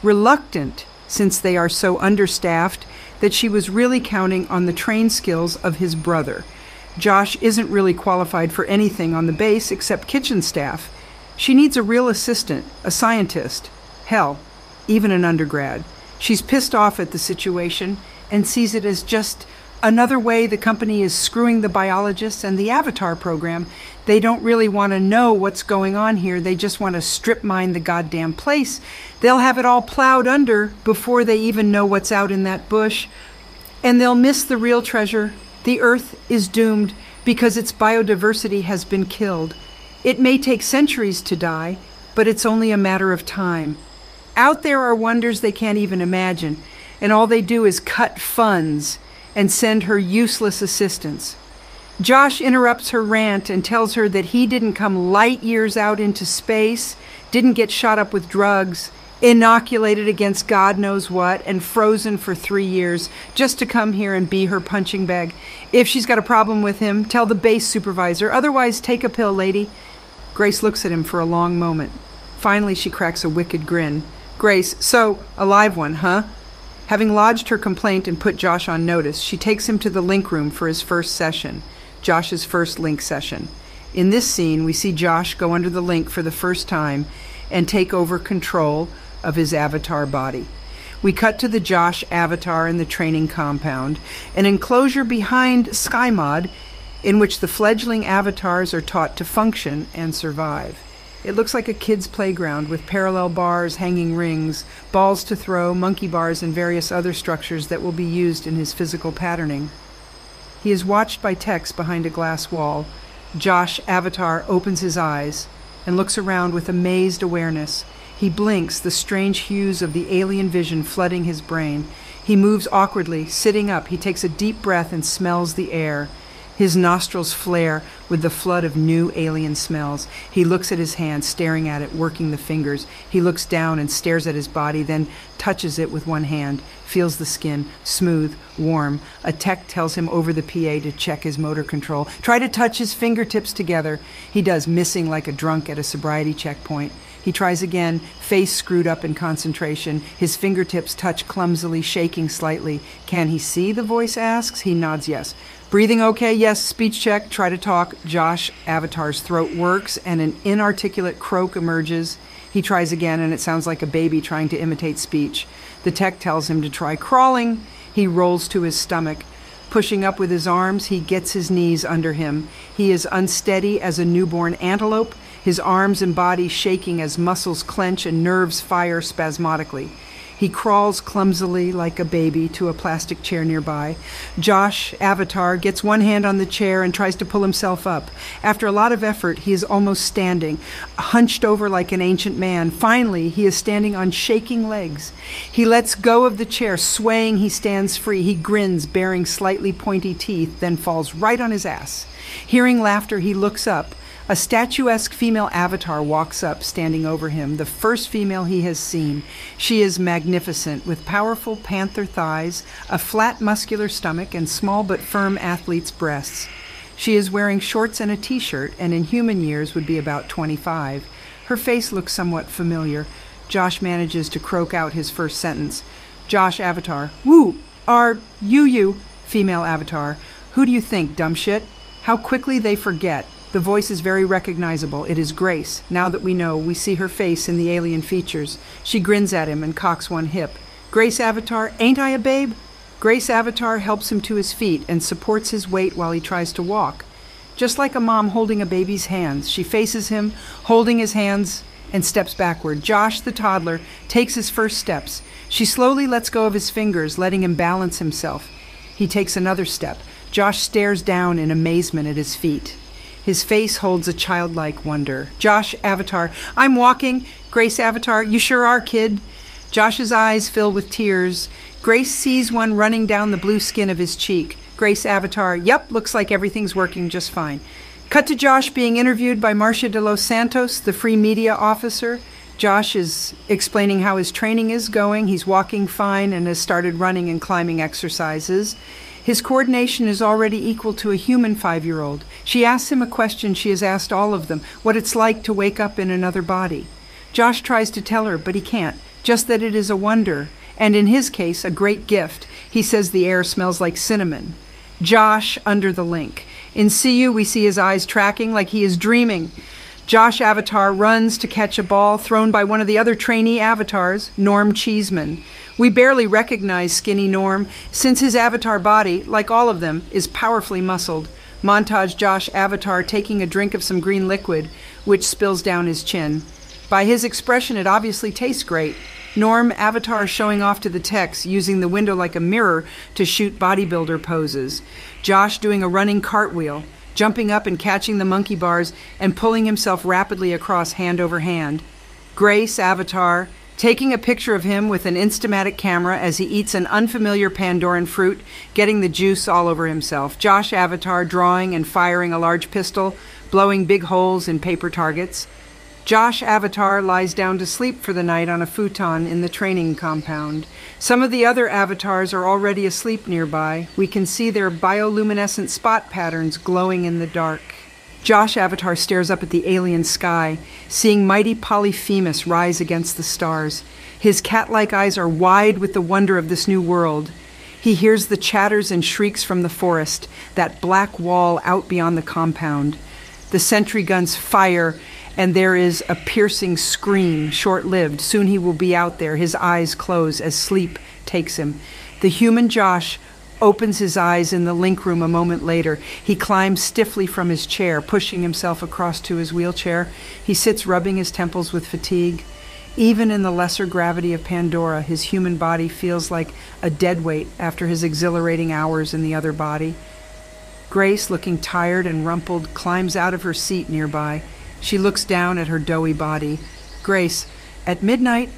Reluctant, since they are so understaffed that she was really counting on the trained skills of his brother. Josh isn't really qualified for anything on the base except kitchen staff. She needs a real assistant, a scientist, hell, even an undergrad. She's pissed off at the situation and sees it as just Another way the company is screwing the biologists and the Avatar program. They don't really want to know what's going on here. They just want to strip mine the goddamn place. They'll have it all plowed under before they even know what's out in that bush. And they'll miss the real treasure. The Earth is doomed because its biodiversity has been killed. It may take centuries to die, but it's only a matter of time. Out there are wonders they can't even imagine, and all they do is cut funds and send her useless assistance. Josh interrupts her rant and tells her that he didn't come light years out into space, didn't get shot up with drugs, inoculated against God knows what, and frozen for three years just to come here and be her punching bag. If she's got a problem with him, tell the base supervisor. Otherwise, take a pill, lady. Grace looks at him for a long moment. Finally, she cracks a wicked grin. Grace, so, a live one, huh? Having lodged her complaint and put Josh on notice, she takes him to the link room for his first session, Josh's first link session. In this scene, we see Josh go under the link for the first time and take over control of his avatar body. We cut to the Josh avatar in the training compound, an enclosure behind Psi-Mod in which the fledgling avatars are taught to function and survive. It looks like a kid's playground with parallel bars, hanging rings, balls to throw, monkey bars, and various other structures that will be used in his physical patterning. He is watched by Tex behind a glass wall. Josh, Avatar, opens his eyes and looks around with amazed awareness. He blinks, the strange hues of the alien vision flooding his brain. He moves awkwardly, sitting up. He takes a deep breath and smells the air. His nostrils flare with the flood of new alien smells. He looks at his hand, staring at it, working the fingers. He looks down and stares at his body, then touches it with one hand, feels the skin, smooth, warm. A tech tells him over the PA to check his motor control. Try to touch his fingertips together. He does, missing like a drunk at a sobriety checkpoint. He tries again, face screwed up in concentration. His fingertips touch clumsily, shaking slightly. Can he see? The voice asks. He nods yes. Breathing okay? Yes. Speech check. Try to talk. Josh Avatar's throat works and an inarticulate croak emerges. He tries again and it sounds like a baby trying to imitate speech. The tech tells him to try crawling. He rolls to his stomach. Pushing up with his arms, he gets his knees under him. He is unsteady as a newborn antelope, his arms and body shaking as muscles clench and nerves fire spasmodically. He crawls clumsily like a baby to a plastic chair nearby. Josh, Avatar, gets one hand on the chair and tries to pull himself up. After a lot of effort, he is almost standing, hunched over like an ancient man. Finally, he is standing on shaking legs. He lets go of the chair. Swaying, he stands free. He grins, baring slightly pointy teeth, then falls right on his ass. Hearing laughter, he looks up. A statuesque female avatar walks up, standing over him, the first female he has seen. She is magnificent, with powerful panther thighs, a flat, muscular stomach, and small but firm athlete's breasts. She is wearing shorts and a t shirt, and in human years would be about 25. Her face looks somewhat familiar. Josh manages to croak out his first sentence. Josh Avatar, Woo! Are you you? Female Avatar, Who do you think, dumb shit? How quickly they forget. The voice is very recognizable. It is Grace. Now that we know, we see her face in the alien features. She grins at him and cocks one hip. Grace Avatar, ain't I a babe? Grace Avatar helps him to his feet and supports his weight while he tries to walk. Just like a mom holding a baby's hands, she faces him, holding his hands, and steps backward. Josh, the toddler, takes his first steps. She slowly lets go of his fingers, letting him balance himself. He takes another step. Josh stares down in amazement at his feet. His face holds a childlike wonder. Josh Avatar, I'm walking. Grace Avatar, you sure are, kid. Josh's eyes fill with tears. Grace sees one running down the blue skin of his cheek. Grace Avatar, yep, looks like everything's working just fine. Cut to Josh being interviewed by Marcia de los Santos, the free media officer. Josh is explaining how his training is going. He's walking fine and has started running and climbing exercises. His coordination is already equal to a human five year old. She asks him a question she has asked all of them what it's like to wake up in another body. Josh tries to tell her, but he can't, just that it is a wonder, and in his case, a great gift. He says the air smells like cinnamon. Josh under the link. In CU, we see his eyes tracking like he is dreaming. Josh Avatar runs to catch a ball thrown by one of the other trainee avatars, Norm Cheeseman. We barely recognize Skinny Norm, since his avatar body, like all of them, is powerfully muscled. Montage Josh Avatar taking a drink of some green liquid, which spills down his chin. By his expression, it obviously tastes great. Norm Avatar showing off to the techs, using the window like a mirror to shoot bodybuilder poses. Josh doing a running cartwheel, jumping up and catching the monkey bars and pulling himself rapidly across hand over hand. Grace Avatar taking a picture of him with an Instamatic camera as he eats an unfamiliar Pandoran fruit, getting the juice all over himself. Josh Avatar drawing and firing a large pistol, blowing big holes in paper targets. Josh Avatar lies down to sleep for the night on a futon in the training compound. Some of the other avatars are already asleep nearby. We can see their bioluminescent spot patterns glowing in the dark. Josh Avatar stares up at the alien sky, seeing mighty Polyphemus rise against the stars. His cat like eyes are wide with the wonder of this new world. He hears the chatters and shrieks from the forest, that black wall out beyond the compound. The sentry guns fire, and there is a piercing scream, short lived. Soon he will be out there, his eyes close as sleep takes him. The human Josh opens his eyes in the link room a moment later. He climbs stiffly from his chair, pushing himself across to his wheelchair. He sits rubbing his temples with fatigue. Even in the lesser gravity of Pandora, his human body feels like a dead weight after his exhilarating hours in the other body. Grace, looking tired and rumpled, climbs out of her seat nearby. She looks down at her doughy body. Grace, at midnight,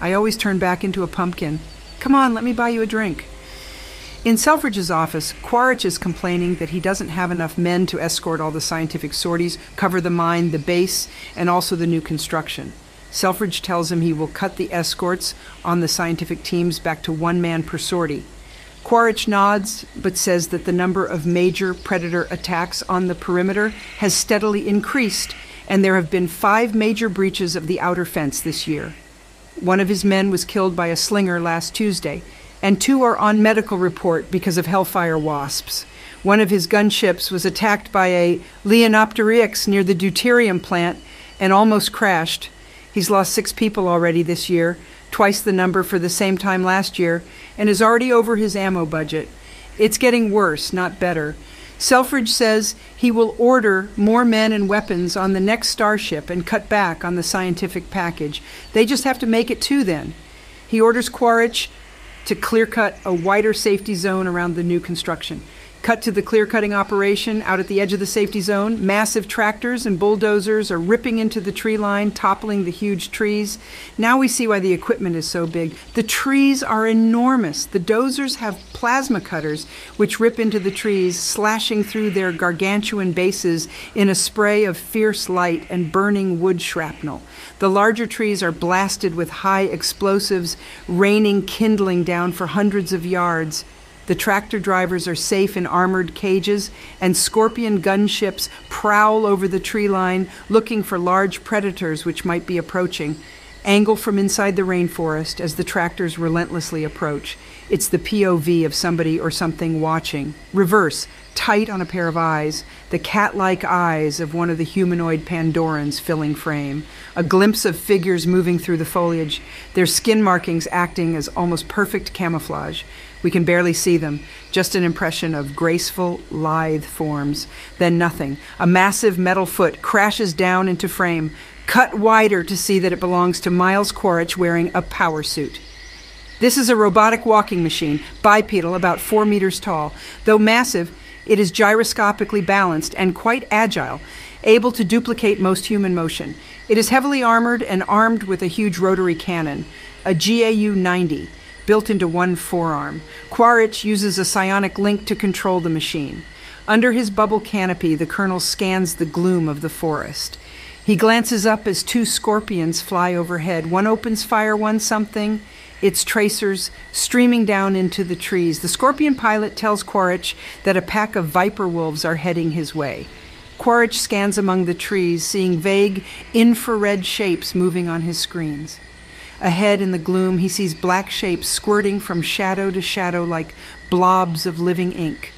I always turn back into a pumpkin. Come on, let me buy you a drink. In Selfridge's office, Quaritch is complaining that he doesn't have enough men to escort all the scientific sorties, cover the mine, the base, and also the new construction. Selfridge tells him he will cut the escorts on the scientific teams back to one man per sortie. Quaritch nods, but says that the number of major predator attacks on the perimeter has steadily increased, and there have been five major breaches of the outer fence this year. One of his men was killed by a slinger last Tuesday, and two are on medical report because of hellfire wasps. One of his gunships was attacked by a Leonopteryx near the deuterium plant and almost crashed. He's lost six people already this year, twice the number for the same time last year, and is already over his ammo budget. It's getting worse, not better. Selfridge says he will order more men and weapons on the next starship and cut back on the scientific package. They just have to make it two then. He orders Quaritch to clear cut a wider safety zone around the new construction. Cut to the clear cutting operation out at the edge of the safety zone. Massive tractors and bulldozers are ripping into the tree line, toppling the huge trees. Now we see why the equipment is so big. The trees are enormous. The dozers have plasma cutters which rip into the trees, slashing through their gargantuan bases in a spray of fierce light and burning wood shrapnel. The larger trees are blasted with high explosives, raining kindling down for hundreds of yards. The tractor drivers are safe in armored cages, and scorpion gunships prowl over the tree line looking for large predators which might be approaching. Angle from inside the rainforest as the tractors relentlessly approach. It's the POV of somebody or something watching. Reverse, tight on a pair of eyes, the cat like eyes of one of the humanoid Pandorans filling frame. A glimpse of figures moving through the foliage, their skin markings acting as almost perfect camouflage. We can barely see them, just an impression of graceful, lithe forms. Then nothing. A massive metal foot crashes down into frame, cut wider to see that it belongs to Miles Quaritch wearing a power suit. This is a robotic walking machine, bipedal, about four meters tall. Though massive, it is gyroscopically balanced and quite agile, able to duplicate most human motion. It is heavily armored and armed with a huge rotary cannon, a GAU 90 built into one forearm. Quaritch uses a psionic link to control the machine. Under his bubble canopy, the colonel scans the gloom of the forest. He glances up as two scorpions fly overhead. One opens fire, one something, its tracers streaming down into the trees. The scorpion pilot tells Quaritch that a pack of viper wolves are heading his way. Quaritch scans among the trees, seeing vague infrared shapes moving on his screens. Ahead in the gloom, he sees black shapes squirting from shadow to shadow like blobs of living ink.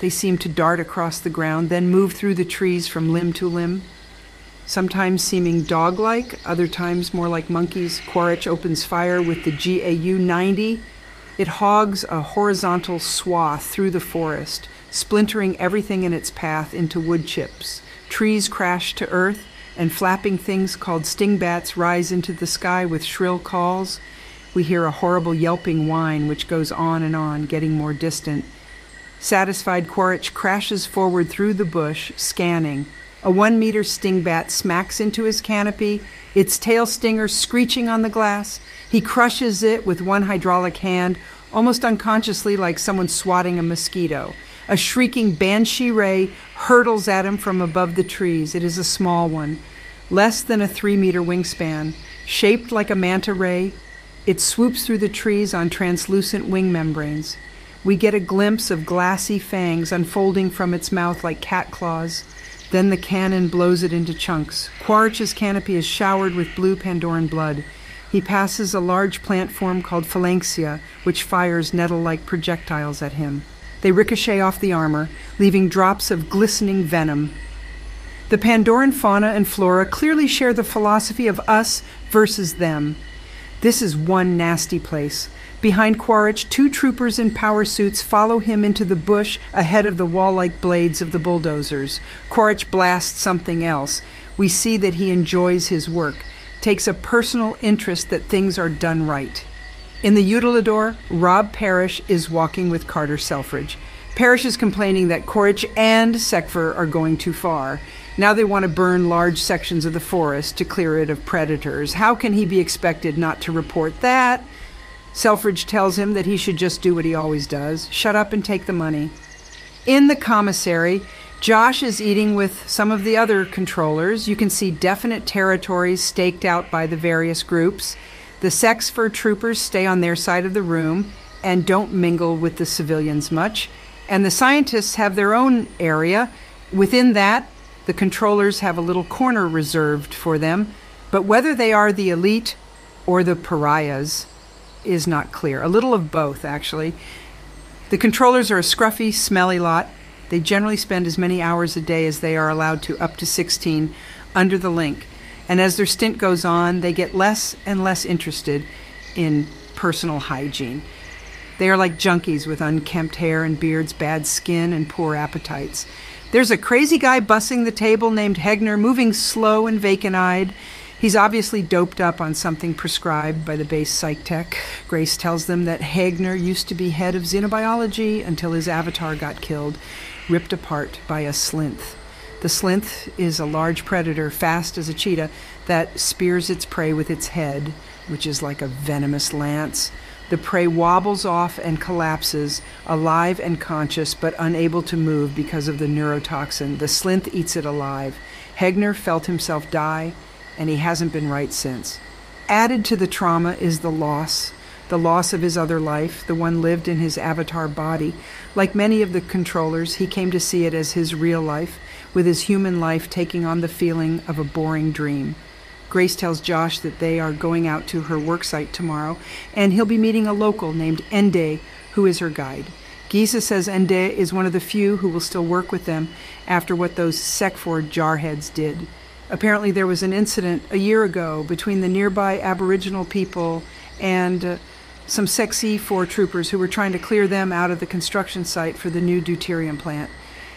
They seem to dart across the ground, then move through the trees from limb to limb. Sometimes seeming dog like, other times more like monkeys. Quaritch opens fire with the GAU 90. It hogs a horizontal swath through the forest, splintering everything in its path into wood chips. Trees crash to earth, and flapping things called stingbats rise into the sky with shrill calls. We hear a horrible yelping whine which goes on and on, getting more distant. Satisfied, Quaritch crashes forward through the bush, scanning. A one meter stingbat smacks into his canopy, its tail stinger screeching on the glass. He crushes it with one hydraulic hand, almost unconsciously like someone swatting a mosquito. A shrieking banshee ray hurtles at him from above the trees. It is a small one, less than a three meter wingspan, shaped like a manta ray. It swoops through the trees on translucent wing membranes. We get a glimpse of glassy fangs unfolding from its mouth like cat claws. Then the cannon blows it into chunks. Quaritch's canopy is showered with blue Pandoran blood. He passes a large plant form called Phalanxia, which fires nettle like projectiles at him. They ricochet off the armor, leaving drops of glistening venom. The Pandoran fauna and flora clearly share the philosophy of us versus them. This is one nasty place. Behind Quaritch, two troopers in power suits follow him into the bush ahead of the wall like blades of the bulldozers. Quaritch blasts something else. We see that he enjoys his work, takes a personal interest that things are done right. In the Utilidor, Rob Parrish is walking with Carter Selfridge. Parrish is complaining that Quaritch and SecFor are going too far. Now they want to burn large sections of the forest to clear it of predators. How can he be expected not to report that? Selfridge tells him that he should just do what he always does shut up and take the money. In the commissary, Josh is eating with some of the other controllers. You can see definite territories staked out by the various groups. The SecFor troopers stay on their side of the room and don't mingle with the civilians much. And the scientists have their own area. Within that, the controllers have a little corner reserved for them. But whether they are the elite or the pariahs is not clear. A little of both, actually. The controllers are a scruffy, smelly lot. They generally spend as many hours a day as they are allowed to, up to 16, under the link. And as their stint goes on, they get less and less interested in personal hygiene. They are like junkies with unkempt hair and beards, bad skin, and poor appetites. There's a crazy guy bussing the table named Hegner, moving slow and vacant eyed. He's obviously doped up on something prescribed by the base psych tech. Grace tells them that Hagner used to be head of xenobiology until his avatar got killed, ripped apart by a slinth. The slinth is a large predator, fast as a cheetah, that spears its prey with its head, which is like a venomous lance. The prey wobbles off and collapses, alive and conscious, but unable to move because of the neurotoxin. The slinth eats it alive. Hegner felt himself die and he hasn't been right since. Added to the trauma is the loss the loss of his other life, the one lived in his avatar body. Like many of the controllers, he came to see it as his real life, with his human life taking on the feeling of a boring dream. Grace tells Josh that they are going out to her worksite tomorrow, and he'll be meeting a local named Ende, who is her guide. Giese says Ende is one of the few who will still work with them after what those SecFor jarheads did. Apparently, there was an incident a year ago between the nearby Aboriginal people and uh, some SecFor troopers who were trying to clear them out of the construction site for the new deuterium plant.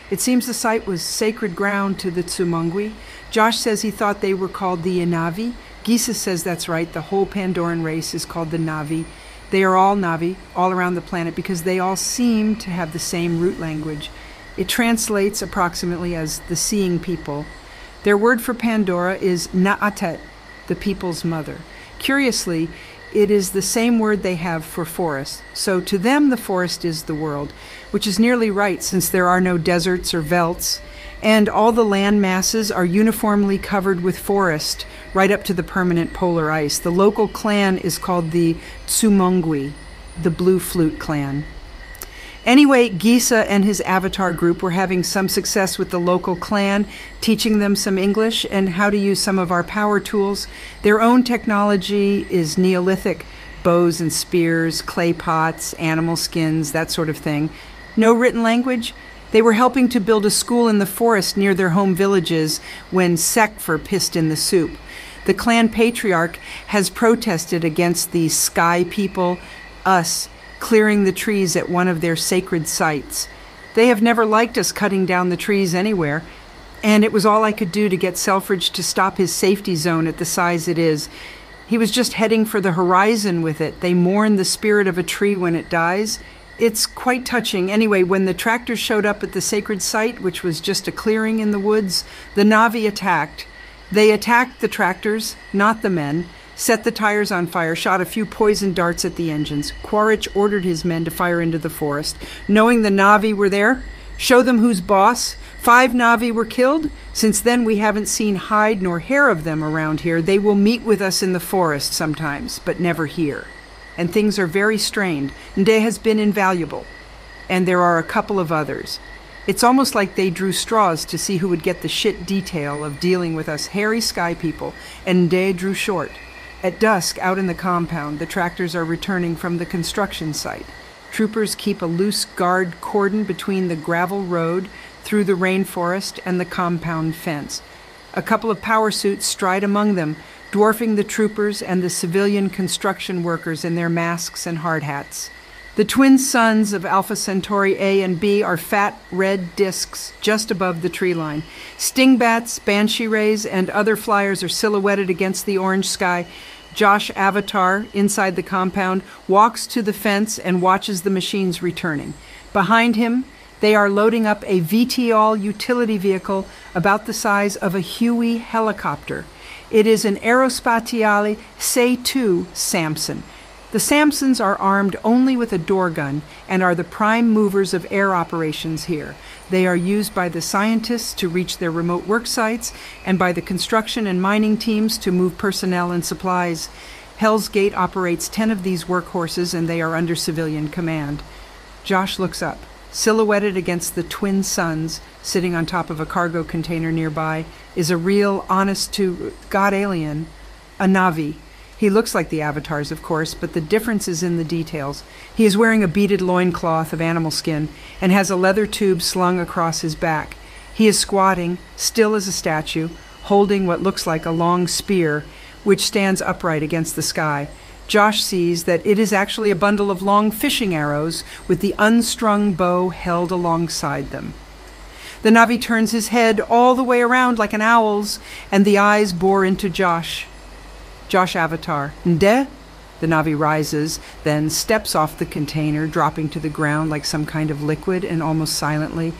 It seems the site was sacred ground to the Tsumungwi. Josh says he thought they were called the Inavi. Giese says that's right, the whole Pandoran race is called the Navi. They are all Navi, all around the planet, because they all seem to have the same root language. It translates approximately as the seeing people, their word for Pandora is Na'atet, the people's mother. Curiously, it is the same word they have for forest. So to them, the forest is the world, which is nearly right since there are no deserts or veldts, and all the land masses are uniformly covered with forest right up to the permanent polar ice. The local clan is called the Tsumungwi, the Blue Flute clan. Anyway, Giese and his avatar group were having some success with the local clan, teaching them some English and how to use some of our power tools. Their own technology is Neolithic bows and spears, clay pots, animal skins, that sort of thing. No written language. They were helping to build a school in the forest near their home villages when SecFor pissed in the soup. The clan patriarch has protested against the sky people, us, clearing the trees at one of their sacred sites. They have never liked us cutting down the trees anywhere, and it was all I could do to get Selfridge to stop his safety zone at the size it is. He was just heading for the horizon with it. They mourn the spirit of a tree when it dies. It's quite touching. Anyway, when the tractors showed up at the sacred site, which was just a clearing in the woods, the Navi attacked. They attacked the tractors, not the men set the tires on fire, shot a few poison darts at the engines. Quaritch ordered his men to fire into the forest. Knowing the Navi were there, show them who's boss. Five Navi were killed. Since then, we haven't seen hide nor hair of them around here. They will meet with us in the forest sometimes, but never here. And things are very strained. Nde has been invaluable. And there are a couple of others. It's almost like they drew straws to see who would get the shit detail of dealing with us hairy sky people, and Nde drew short. At dusk, out in the compound, the tractors are returning from the construction site. Troopers keep a loose guard cordon between the gravel road through the rainforest and the compound fence. A couple of power suits stride among them, dwarfing the troopers and the civilian construction workers in their masks and hard hats. The twin suns of Alpha Centauri A and B are fat red disks just above the tree line. Stingbats, banshee rays, and other flyers are silhouetted against the orange sky. Josh Avatar, inside the compound, walks to the fence and watches the machines returning. Behind him, they are loading up a VTOL utility vehicle about the size of a Huey helicopter. It is an Aerospatiale SA-2 Samson. The Samsons are armed only with a door gun and are the prime movers of air operations here. They are used by the scientists to reach their remote work sites and by the construction and mining teams to move personnel and supplies. Hell's Gate operates 10 of these workhorses and they are under civilian command. Josh looks up. Silhouetted against the twin suns, sitting on top of a cargo container nearby, is a real, honest to God alien, a Navi. He looks like the avatars, of course, but the difference is in the details. He is wearing a beaded loincloth of animal skin and has a leather tube slung across his back. He is squatting, still as a statue, holding what looks like a long spear, which stands upright against the sky. Josh sees that it is actually a bundle of long fishing arrows with the unstrung bow held alongside them. The Navi turns his head all the way around like an owl's, and the eyes bore into Josh. Josh Avatar. Nde? The Navi rises, then steps off the container, dropping to the ground like some kind of liquid and almost silently.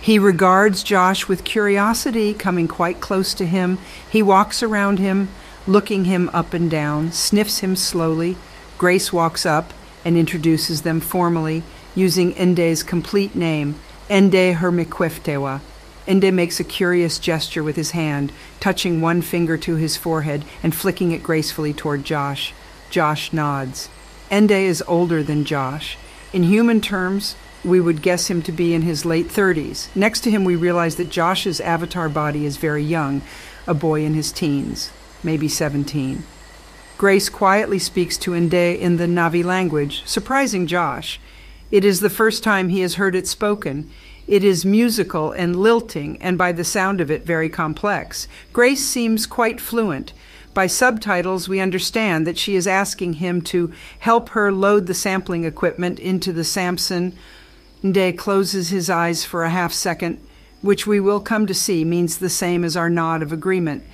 He regards Josh with curiosity, coming quite close to him. He walks around him, looking him up and down, sniffs him slowly. Grace walks up and introduces them formally, using Nde's complete name, Nde Hermiqueftewa. Nde makes a curious gesture with his hand, touching one finger to his forehead and flicking it gracefully toward Josh. Josh nods. Nde is older than Josh. In human terms, we would guess him to be in his late 30s. Next to him, we realize that Josh's avatar body is very young, a boy in his teens, maybe 17. Grace quietly speaks to Nde in the Navi language, surprising Josh. It is the first time he has heard it spoken. It is musical and lilting, and by the sound of it, very complex. Grace seems quite fluent. By subtitles, we understand that she is asking him to help her load the sampling equipment into the Samson Nde closes his eyes for a half second, which we will come to see means the same as our nod of agreement.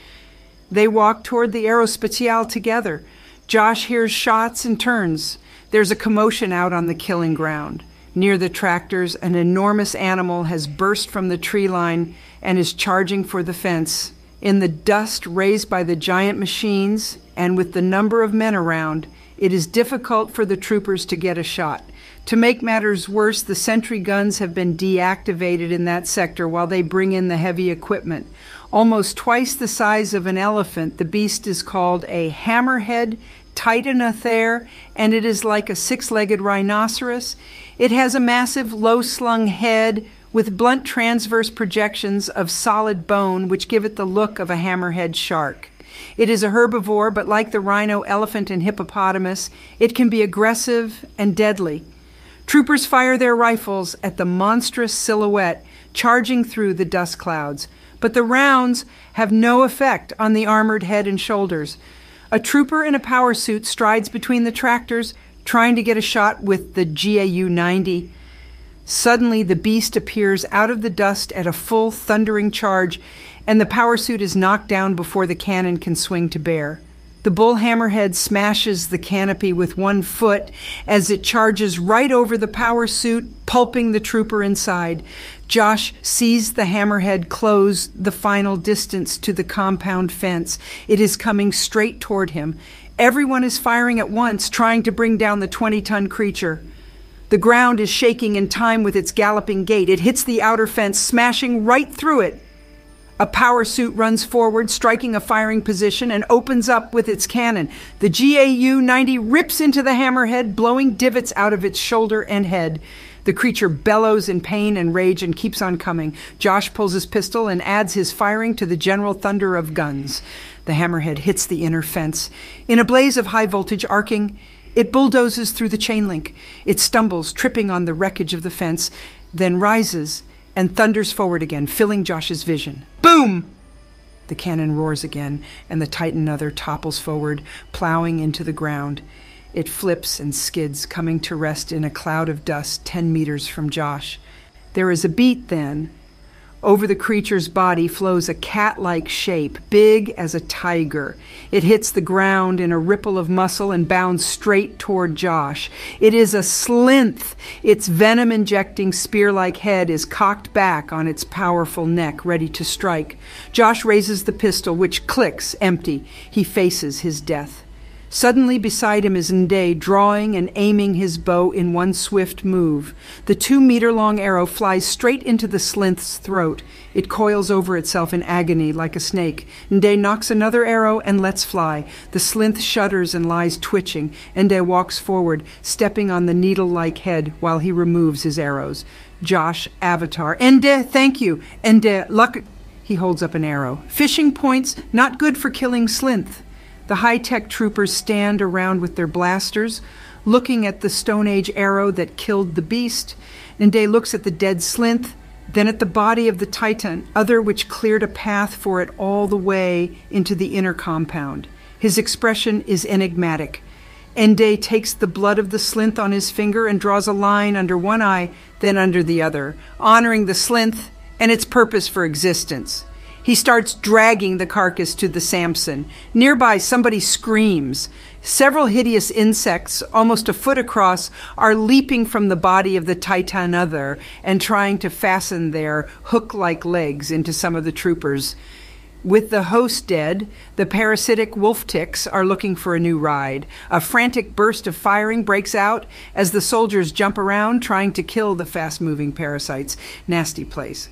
They walk toward the Aerospatiale together. Josh hears shots and turns. There's a commotion out on the killing ground. Near the tractors, an enormous animal has burst from the tree line and is charging for the fence. In the dust raised by the giant machines, and with the number of men around, it is difficult for the troopers to get a shot. To make matters worse, the sentry guns have been deactivated in that sector while they bring in the heavy equipment. Almost twice the size of an elephant, the beast is called a hammerhead titanothere, and it is like a six legged rhinoceros. It has a massive, low slung head with blunt transverse projections of solid bone, which give it the look of a hammerhead shark. It is a herbivore, but like the rhino, elephant, and hippopotamus, it can be aggressive and deadly. Troopers fire their rifles at the monstrous silhouette charging through the dust clouds, but the rounds have no effect on the armored head and shoulders. A trooper in a power suit strides between the tractors, trying to get a shot with the GAU 90. Suddenly, the beast appears out of the dust at a full thundering charge, and the power suit is knocked down before the cannon can swing to bear. The bull hammerhead smashes the canopy with one foot as it charges right over the power suit, pulping the trooper inside. Josh sees the hammerhead close the final distance to the compound fence. It is coming straight toward him. Everyone is firing at once, trying to bring down the 20 ton creature. The ground is shaking in time with its galloping gait. It hits the outer fence, smashing right through it. A power suit runs forward, striking a firing position, and opens up with its cannon. The GAU 90 rips into the hammerhead, blowing divots out of its shoulder and head. The creature bellows in pain and rage and keeps on coming. Josh pulls his pistol and adds his firing to the general thunder of guns. The hammerhead hits the inner fence. In a blaze of high voltage arcing, it bulldozes through the chain link. It stumbles, tripping on the wreckage of the fence, then rises and thunders forward again, filling Josh's vision. Boom! The cannon roars again, and the Titanothere topples forward, plowing into the ground. It flips and skids, coming to rest in a cloud of dust ten meters from Josh. There is a beat then, over the creature's body flows a cat like shape, big as a tiger. It hits the ground in a ripple of muscle and bounds straight toward Josh. It is a slinth. Its venom injecting spear like head is cocked back on its powerful neck, ready to strike. Josh raises the pistol, which clicks empty. He faces his death. Suddenly beside him is Nde, drawing and aiming his bow in one swift move. The two meter long arrow flies straight into the slinth's throat. It coils over itself in agony like a snake. Nde nocks another arrow and lets fly. The slinth shudders and lies twitching. Nde walks forward, stepping on the needle like head while he removes his arrows. Josh, Avatar. Nde, thank you. Nde, luck. He holds up an arrow. Fishing points, not good for killing slinth. The high tech troopers stand around with their blasters, looking at the Stone Age arrow that killed the beast. Nde looks at the dead Slinth, then at the body of the titanothere which cleared a path for it all the way into the inner compound. His expression is enigmatic. Nde takes the blood of the Slinth on his finger and draws a line under one eye, then under the other, honoring the Slinth and its purpose for existence. He starts dragging the carcass to the Samson. Nearby, somebody screams. Several hideous insects, almost a foot across, are leaping from the body of the titanothere and trying to fasten their hook like legs into some of the troopers. With the host dead, the parasitic wolf ticks are looking for a new ride. A frantic burst of firing breaks out as the soldiers jump around trying to kill the fast moving parasites. Nasty place.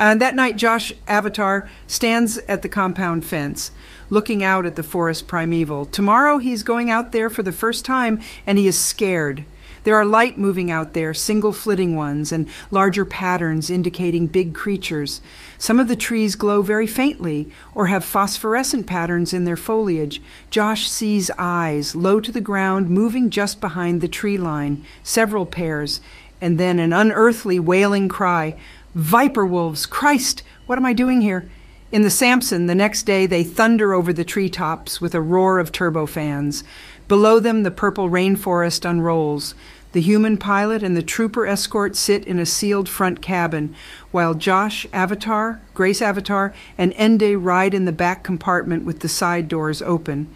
Uh, that night, Josh Avatar stands at the compound fence, looking out at the forest primeval. Tomorrow, he's going out there for the first time, and he is scared. There are light moving out there, single flitting ones, and larger patterns indicating big creatures. Some of the trees glow very faintly or have phosphorescent patterns in their foliage. Josh sees eyes, low to the ground, moving just behind the tree line, several pairs, and then an unearthly wailing cry Viper wolves! Christ, what am I doing here? In the Samson, the next day, they thunder over the treetops with a roar of turbofans. Below them, the purple rainforest unrolls. The human pilot and the trooper escort sit in a sealed front cabin, while Josh Avatar, Grace Avatar, and Ende ride in the back compartment with the side doors open.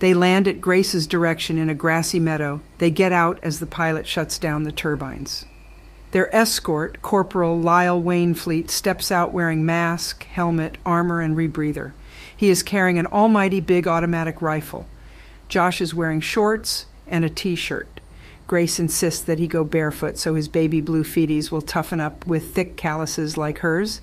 They land at Grace's direction in a grassy meadow. They get out as the pilot shuts down the turbines. Their escort, Corporal Lyle Wainfleet, steps out wearing mask, helmet, armor, and rebreather. He is carrying an almighty big automatic rifle. Josh is wearing shorts and a t shirt. Grace insists that he go barefoot so his baby blue feeties will toughen up with thick calluses like hers.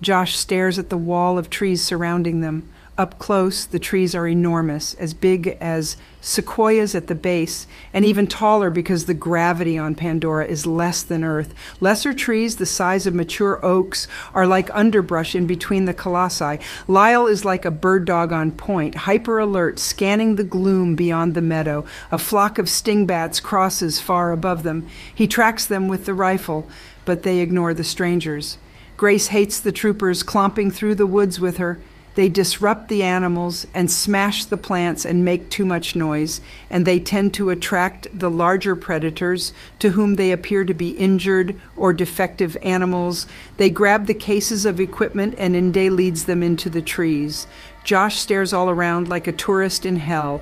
Josh stares at the wall of trees surrounding them. Up close, the trees are enormous, as big as sequoias at the base, and even taller because the gravity on Pandora is less than Earth. Lesser trees, the size of mature oaks, are like underbrush in between the colossi. Lyle is like a bird dog on point, hyper alert, scanning the gloom beyond the meadow. A flock of stingbats crosses far above them. He tracks them with the rifle, but they ignore the strangers. Grace hates the troopers clomping through the woods with her. They disrupt the animals and smash the plants and make too much noise, and they tend to attract the larger predators to whom they appear to be injured or defective animals. They grab the cases of equipment and Inde leads them into the trees. Josh stares all around like a tourist in hell,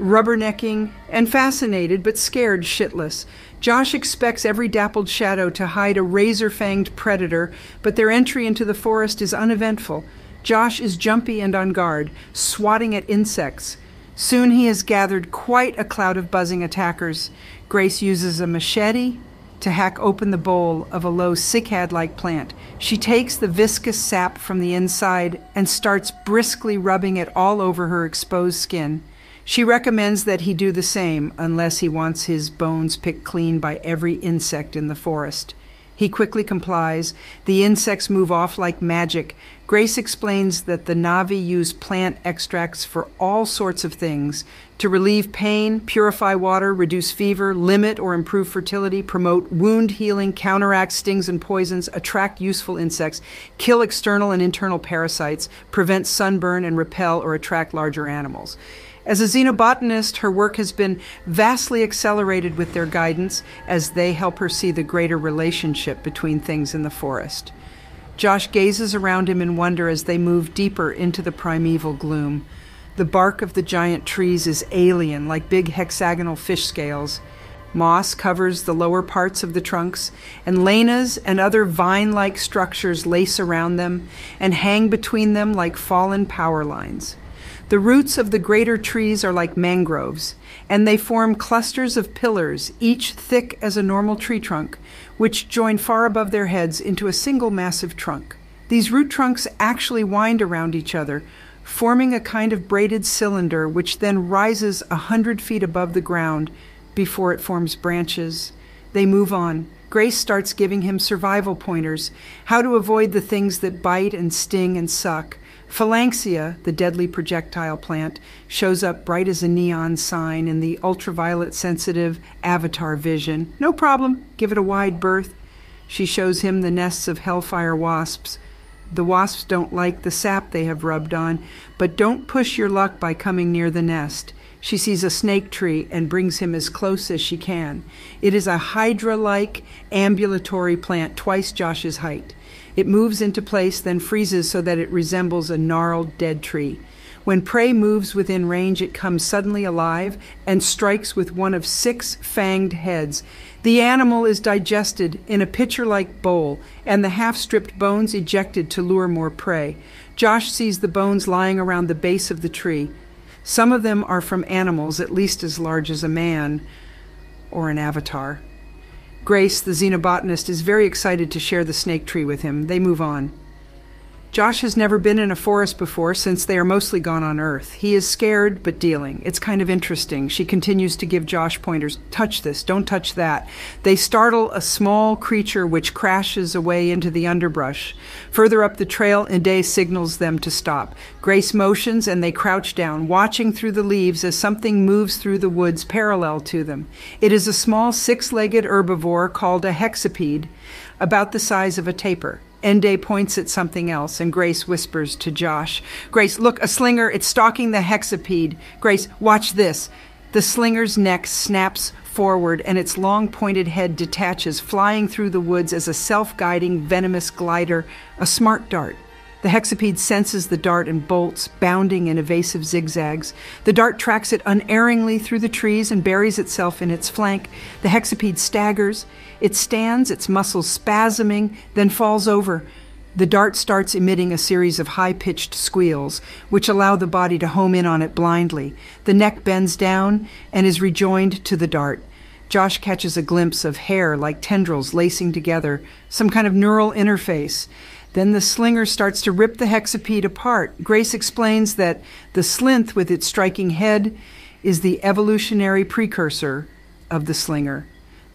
rubbernecking and fascinated but scared shitless. Josh expects every dappled shadow to hide a razor fanged predator, but their entry into the forest is uneventful. Josh is jumpy and on guard, swatting at insects. Soon he has gathered quite a cloud of buzzing attackers. Grace uses a machete to hack open the bowl of a low cycad like plant. She takes the viscous sap from the inside and starts briskly rubbing it all over her exposed skin. She recommends that he do the same unless he wants his bones picked clean by every insect in the forest. He quickly complies. The insects move off like magic. Grace explains that the Navi use plant extracts for all sorts of things to relieve pain, purify water, reduce fever, limit or improve fertility, promote wound healing, counteract stings and poisons, attract useful insects, kill external and internal parasites, prevent sunburn, and repel or attract larger animals. As a xenobotanist, her work has been vastly accelerated with their guidance as they help her see the greater relationship between things in the forest. Josh gazes around him in wonder as they move deeper into the primeval gloom. The bark of the giant trees is alien, like big hexagonal fish scales. Moss covers the lower parts of the trunks, and lianas and other vine like structures lace around them and hang between them like fallen power lines. The roots of the greater trees are like mangroves, and they form clusters of pillars, each thick as a normal tree trunk, which join far above their heads into a single massive trunk. These root trunks actually wind around each other, forming a kind of braided cylinder which then rises a hundred feet above the ground before it forms branches. They move on. Grace starts giving him survival pointers, how to avoid the things that bite and sting and suck Phalanxia, the deadly projectile plant, shows up bright as a neon sign in the ultraviolet sensitive avatar vision. No problem, give it a wide berth. She shows him the nests of hellfire wasps. The wasps don't like the sap they have rubbed on, but don't push your luck by coming near the nest. She sees a snake tree and brings him as close as she can. It is a hydra like ambulatory plant twice Josh's height. It moves into place, then freezes so that it resembles a gnarled dead tree. When prey moves within range, it comes suddenly alive and strikes with one of six fanged heads. The animal is digested in a pitcher like bowl, and the half stripped bones ejected to lure more prey. Josh sees the bones lying around the base of the tree. Some of them are from animals at least as large as a man or an avatar. Grace, the xenobotanist, is very excited to share the snake tree with him. They move on. Josh has never been in a forest before since they are mostly gone on Earth. He is scared but dealing. It's kind of interesting. She continues to give Josh pointers. Touch this, don't touch that. They startle a small creature which crashes away into the underbrush. Further up the trail, Inde signals them to stop. Grace motions and they crouch down, watching through the leaves as something moves through the woods parallel to them. It is a small six legged herbivore called a hexapede, about the size of a tapir. Inde points at something else, and Grace whispers to Josh, Grace, look, a slinger, it's stalking the hexapede. Grace, watch this. The slinger's neck snaps forward, and its long pointed head detaches, flying through the woods as a self guiding, venomous glider, a smart dart. The hexapede senses the dart and bolts, bounding in evasive zigzags. The dart tracks it unerringly through the trees and buries itself in its flank. The hexapede staggers. It stands, its muscles spasming, then falls over. The dart starts emitting a series of high pitched squeals, which allow the body to home in on it blindly. The neck bends down and is rejoined to the dart. Josh catches a glimpse of hair like tendrils lacing together, some kind of neural interface. Then the slinger starts to rip the hexapede apart. Grace explains that the slinth, with its striking head, is the evolutionary precursor of the slinger.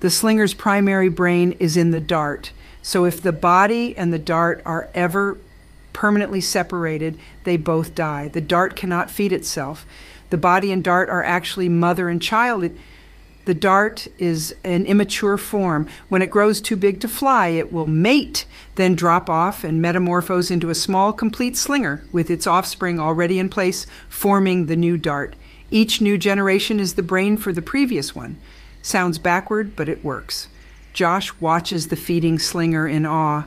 The slinger's primary brain is in the dart. So if the body and the dart are ever permanently separated, they both die. The dart cannot feed itself. The body and dart are actually mother and child. The dart is an immature form. When it grows too big to fly, it will mate, then drop off and metamorphose into a small, complete slinger with its offspring already in place, forming the new dart. Each new generation is the brain for the previous one. Sounds backward, but it works. Josh watches the feeding slinger in awe.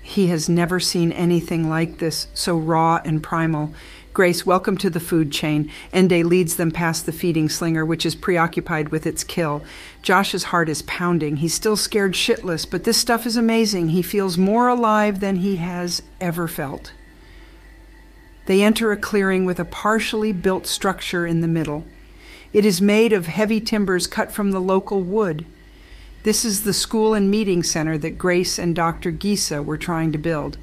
He has never seen anything like this, so raw and primal. Grace, welcome to the food chain. Inde leads them past the feeding slinger, which is preoccupied with its kill. Josh's heart is pounding. He's still scared shitless, but this stuff is amazing. He feels more alive than he has ever felt. They enter a clearing with a partially built structure in the middle. It is made of heavy timbers cut from the local wood. This is the school and meeting center that Grace and Dr. Giese were trying to build.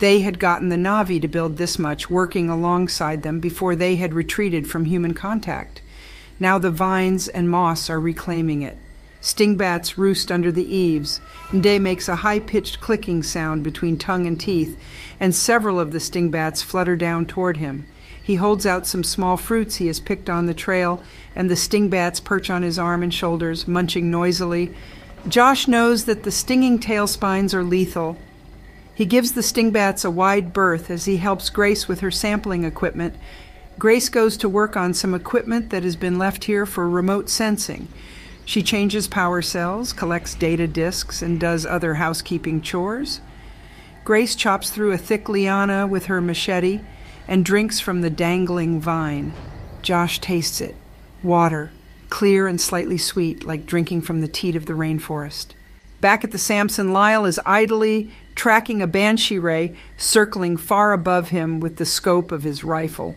They had gotten the Navi to build this much, working alongside them before they had retreated from human contact. Now the vines and moss are reclaiming it. Stingbats roost under the eaves. Inde makes a high pitched clicking sound between tongue and teeth, and several of the stingbats flutter down toward him. He holds out some small fruits he has picked on the trail, and the stingbats perch on his arm and shoulders, munching noisily. Josh knows that the stinging tail spines are lethal, he gives the stingbats a wide berth as he helps Grace with her sampling equipment. Grace goes to work on some equipment that has been left here for remote sensing. She changes power cells, collects data disks, and does other housekeeping chores. Grace chops through a thick liana with her machete and drinks from the dangling vine. Josh tastes it water, clear and slightly sweet, like drinking from the teat of the rainforest. Back at the Samson, Lyle is idly tracking a banshee ray circling far above him with the scope of his rifle.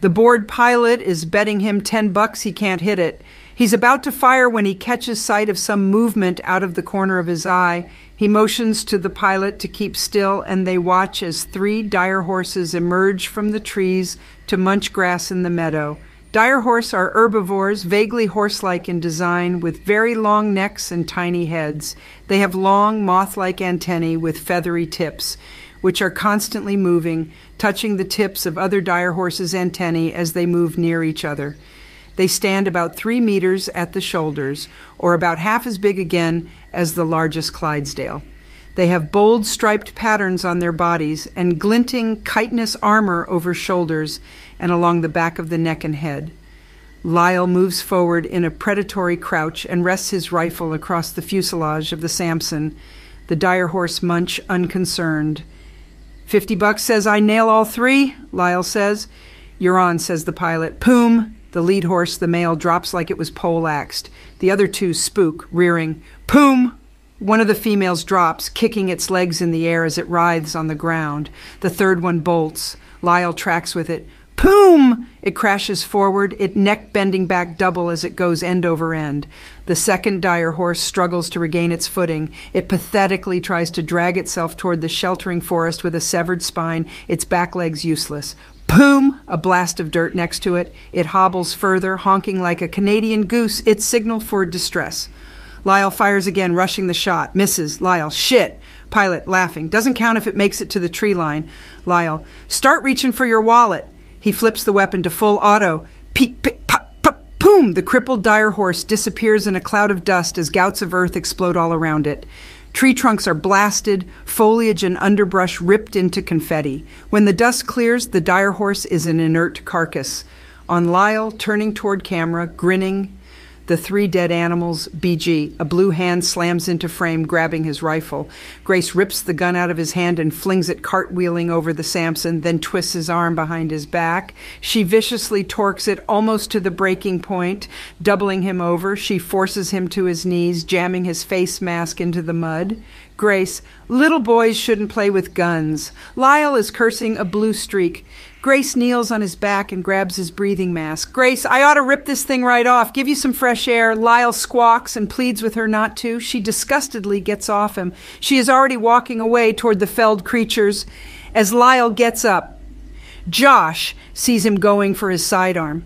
The bored pilot is betting him 10 bucks he can't hit it. He's about to fire when he catches sight of some movement out of the corner of his eye. He motions to the pilot to keep still, and they watch as three dire horses emerge from the trees to munch grass in the meadow. Dire horse are herbivores, vaguely horse like in design, with very long necks and tiny heads. They have long, moth like antennae with feathery tips, which are constantly moving, touching the tips of other dire horses' antennae as they move near each other. They stand about three meters at the shoulders, or about half as big again as the largest Clydesdale. They have bold striped patterns on their bodies and glinting chitinous armor over shoulders and along the back of the neck and head. Lyle moves forward in a predatory crouch and rests his rifle across the fuselage of the Samson. The dire horse munch unconcerned. Fifty bucks says I nail all three, Lyle says. You're on, says the pilot. Poom! The lead horse, the male, drops like it was poleaxed. The other two spook, rearing. Poom! One of the females drops, kicking its legs in the air as it writhes on the ground. The third one bolts. Lyle tracks with it. Poom! It crashes forward, it neck bending back double as it goes end over end. The second dire horse struggles to regain its footing. It pathetically tries to drag itself toward the sheltering forest with a severed spine, its back legs useless. Poom! A blast of dirt next to it. It hobbles further, honking like a Canadian goose, its signal for distress. Lyle fires again, rushing the shot. Misses. Lyle, shit. Pilot, laughing. Doesn't count if it makes it to the tree line. Lyle, start reaching for your wallet. He flips the weapon to full auto. Peep, peep, pop, pop, boom! The crippled dire horse disappears in a cloud of dust as gouts of earth explode all around it. Tree trunks are blasted, foliage and underbrush ripped into confetti. When the dust clears, the dire horse is an inert carcass. On Lyle, turning toward camera, grinning, the three dead animals, BG. A blue hand slams into frame, grabbing his rifle. Grace rips the gun out of his hand and flings it cartwheeling over the Samson, then twists his arm behind his back. She viciously torques it almost to the breaking point, doubling him over. She forces him to his knees, jamming his face mask into the mud. Grace, little boys shouldn't play with guns. Lyle is cursing a blue streak. Grace kneels on his back and grabs his breathing mask. Grace, I ought to rip this thing right off. Give you some fresh air. Lyle squawks and pleads with her not to. She disgustedly gets off him. She is already walking away toward the felled creatures as Lyle gets up. Josh sees him going for his sidearm.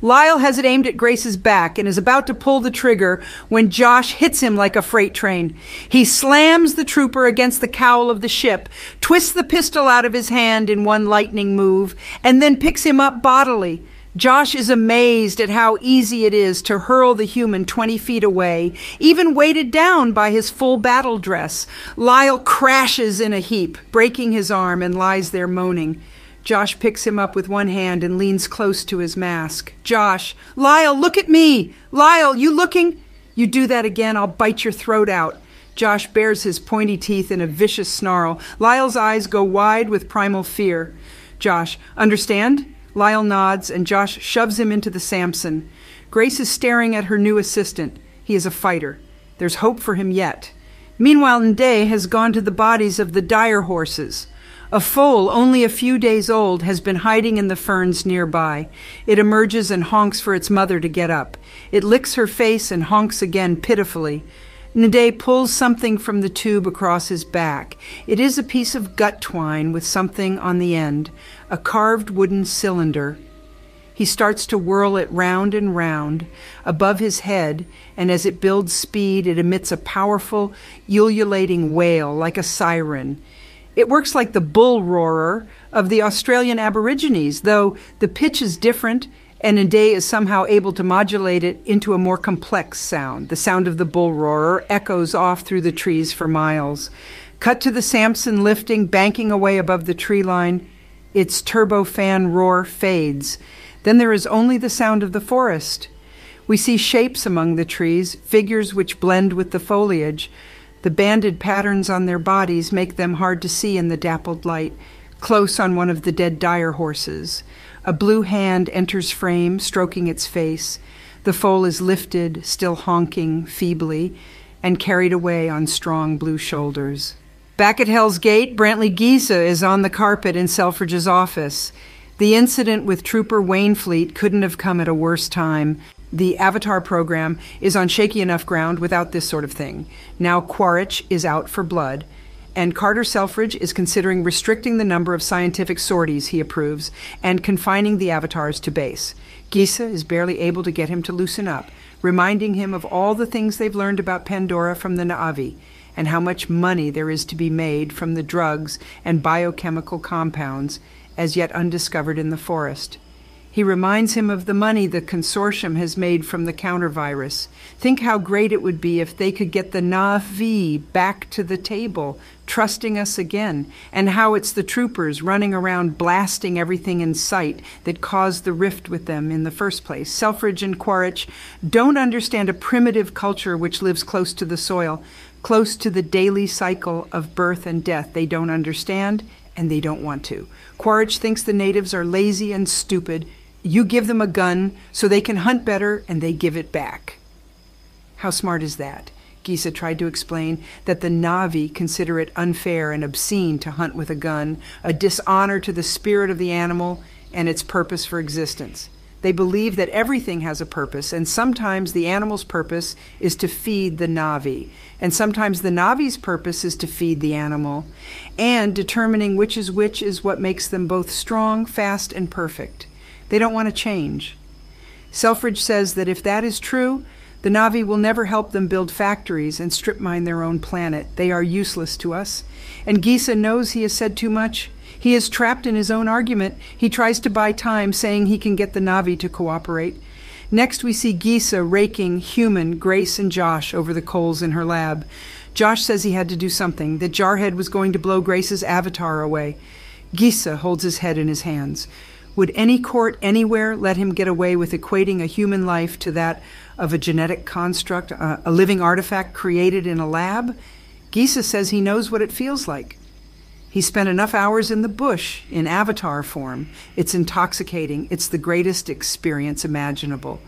Lyle has it aimed at Grace's back and is about to pull the trigger when Josh hits him like a freight train. He slams the trooper against the cowl of the ship, twists the pistol out of his hand in one lightning move, and then picks him up bodily. Josh is amazed at how easy it is to hurl the human 20 feet away, even weighted down by his full battle dress. Lyle crashes in a heap, breaking his arm, and lies there moaning. Josh picks him up with one hand and leans close to his mask. Josh, Lyle, look at me! Lyle, you looking? You do that again, I'll bite your throat out. Josh bares his pointy teeth in a vicious snarl. Lyle's eyes go wide with primal fear. Josh, understand? Lyle nods, and Josh shoves him into the Samson. Grace is staring at her new assistant. He is a fighter. There's hope for him yet. Meanwhile, Nde has gone to the bodies of the dire horses. A foal, only a few days old, has been hiding in the ferns nearby. It emerges and honks for its mother to get up. It licks her face and honks again pitifully. Nde pulls something from the tube across his back. It is a piece of gut twine with something on the end, a carved wooden cylinder. He starts to whirl it round and round above his head, and as it builds speed, it emits a powerful, ululating wail like a siren. It works like the bull roarer of the Australian Aborigines, though the pitch is different and Nde is somehow able to modulate it into a more complex sound. The sound of the bull roarer echoes off through the trees for miles. Cut to the Samson lifting, banking away above the tree line. Its turbofan roar fades. Then there is only the sound of the forest. We see shapes among the trees, figures which blend with the foliage. The banded patterns on their bodies make them hard to see in the dappled light, close on one of the dead dire horses. A blue hand enters frame, stroking its face. The foal is lifted, still honking feebly, and carried away on strong blue shoulders. Back at Hell's Gate, Brantley Giese is on the carpet in Selfridge's office. The incident with Trooper Wainfleet couldn't have come at a worse time. The Avatar program is on shaky enough ground without this sort of thing. Now Quaritch is out for blood, and Carter Selfridge is considering restricting the number of scientific sorties he approves and confining the avatars to base. Giese is barely able to get him to loosen up, reminding him of all the things they've learned about Pandora from the Na'vi and how much money there is to be made from the drugs and biochemical compounds as yet undiscovered in the forest. He reminds him of the money the consortium has made from the countervirus. Think how great it would be if they could get the Na'vi back to the table, trusting us again, and how it's the troopers running around blasting everything in sight that caused the rift with them in the first place. Selfridge and Quaritch don't understand a primitive culture which lives close to the soil, close to the daily cycle of birth and death. They don't understand, and they don't want to. Quaritch thinks the natives are lazy and stupid you give them a gun so they can hunt better and they give it back. How smart is that? Giese tried to explain that the Navi consider it unfair and obscene to hunt with a gun, a dishonor to the spirit of the animal and its purpose for existence. They believe that everything has a purpose, and sometimes the animal's purpose is to feed the Navi, and sometimes the Navi's purpose is to feed the animal, and determining which is which is what makes them both strong, fast, and perfect. They don't want to change. Selfridge says that if that is true, the Navi will never help them build factories and strip mine their own planet. They are useless to us. And Giese knows he has said too much. He is trapped in his own argument. He tries to buy time, saying he can get the Navi to cooperate. Next, we see Giese raking human Grace and Josh over the coals in her lab. Josh says he had to do something, that Jarhead was going to blow Grace's avatar away. Giese holds his head in his hands. Would any court anywhere let him get away with equating a human life to that of a genetic construct, uh, a living artifact created in a lab? Giese says he knows what it feels like. He spent enough hours in the bush in avatar form. It's intoxicating. It's the greatest experience imaginable.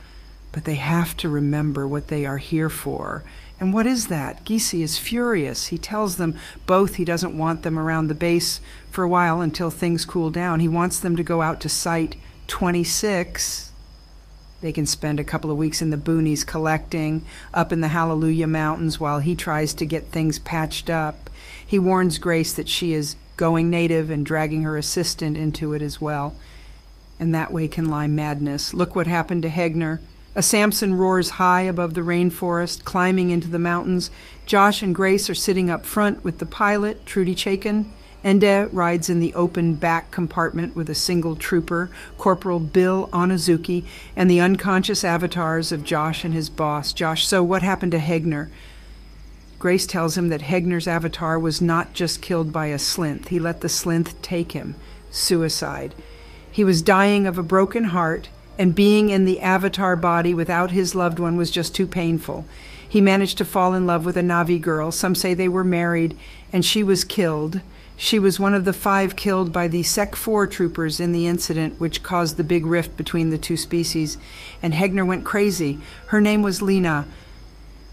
But they have to remember what they are here for and what is that? Giese is furious. He tells them both he doesn't want them around the base for a while until things cool down. He wants them to go out to Site 26. They can spend a couple of weeks in the boonies collecting up in the Hallelujah Mountains while he tries to get things patched up. He warns Grace that she is going native and dragging her assistant into it as well. And that way can lie madness. Look what happened to Hegner. A Samson roars high above the rainforest, climbing into the mountains. Josh and Grace are sitting up front with the pilot, Trudy Chaikin. Ende rides in the open back compartment with a single trooper, Corporal Bill Onizuki, and the unconscious avatars of Josh and his boss. Josh, so what happened to Hegner? Grace tells him that Hegner's avatar was not just killed by a slinth. He let the slinth take him. Suicide. He was dying of a broken heart and being in the avatar body without his loved one was just too painful. He managed to fall in love with a Navi girl. Some say they were married, and she was killed. She was one of the five killed by the SecFor troopers in the incident which caused the big rift between the two species, and Hegner went crazy. Her name was Lena.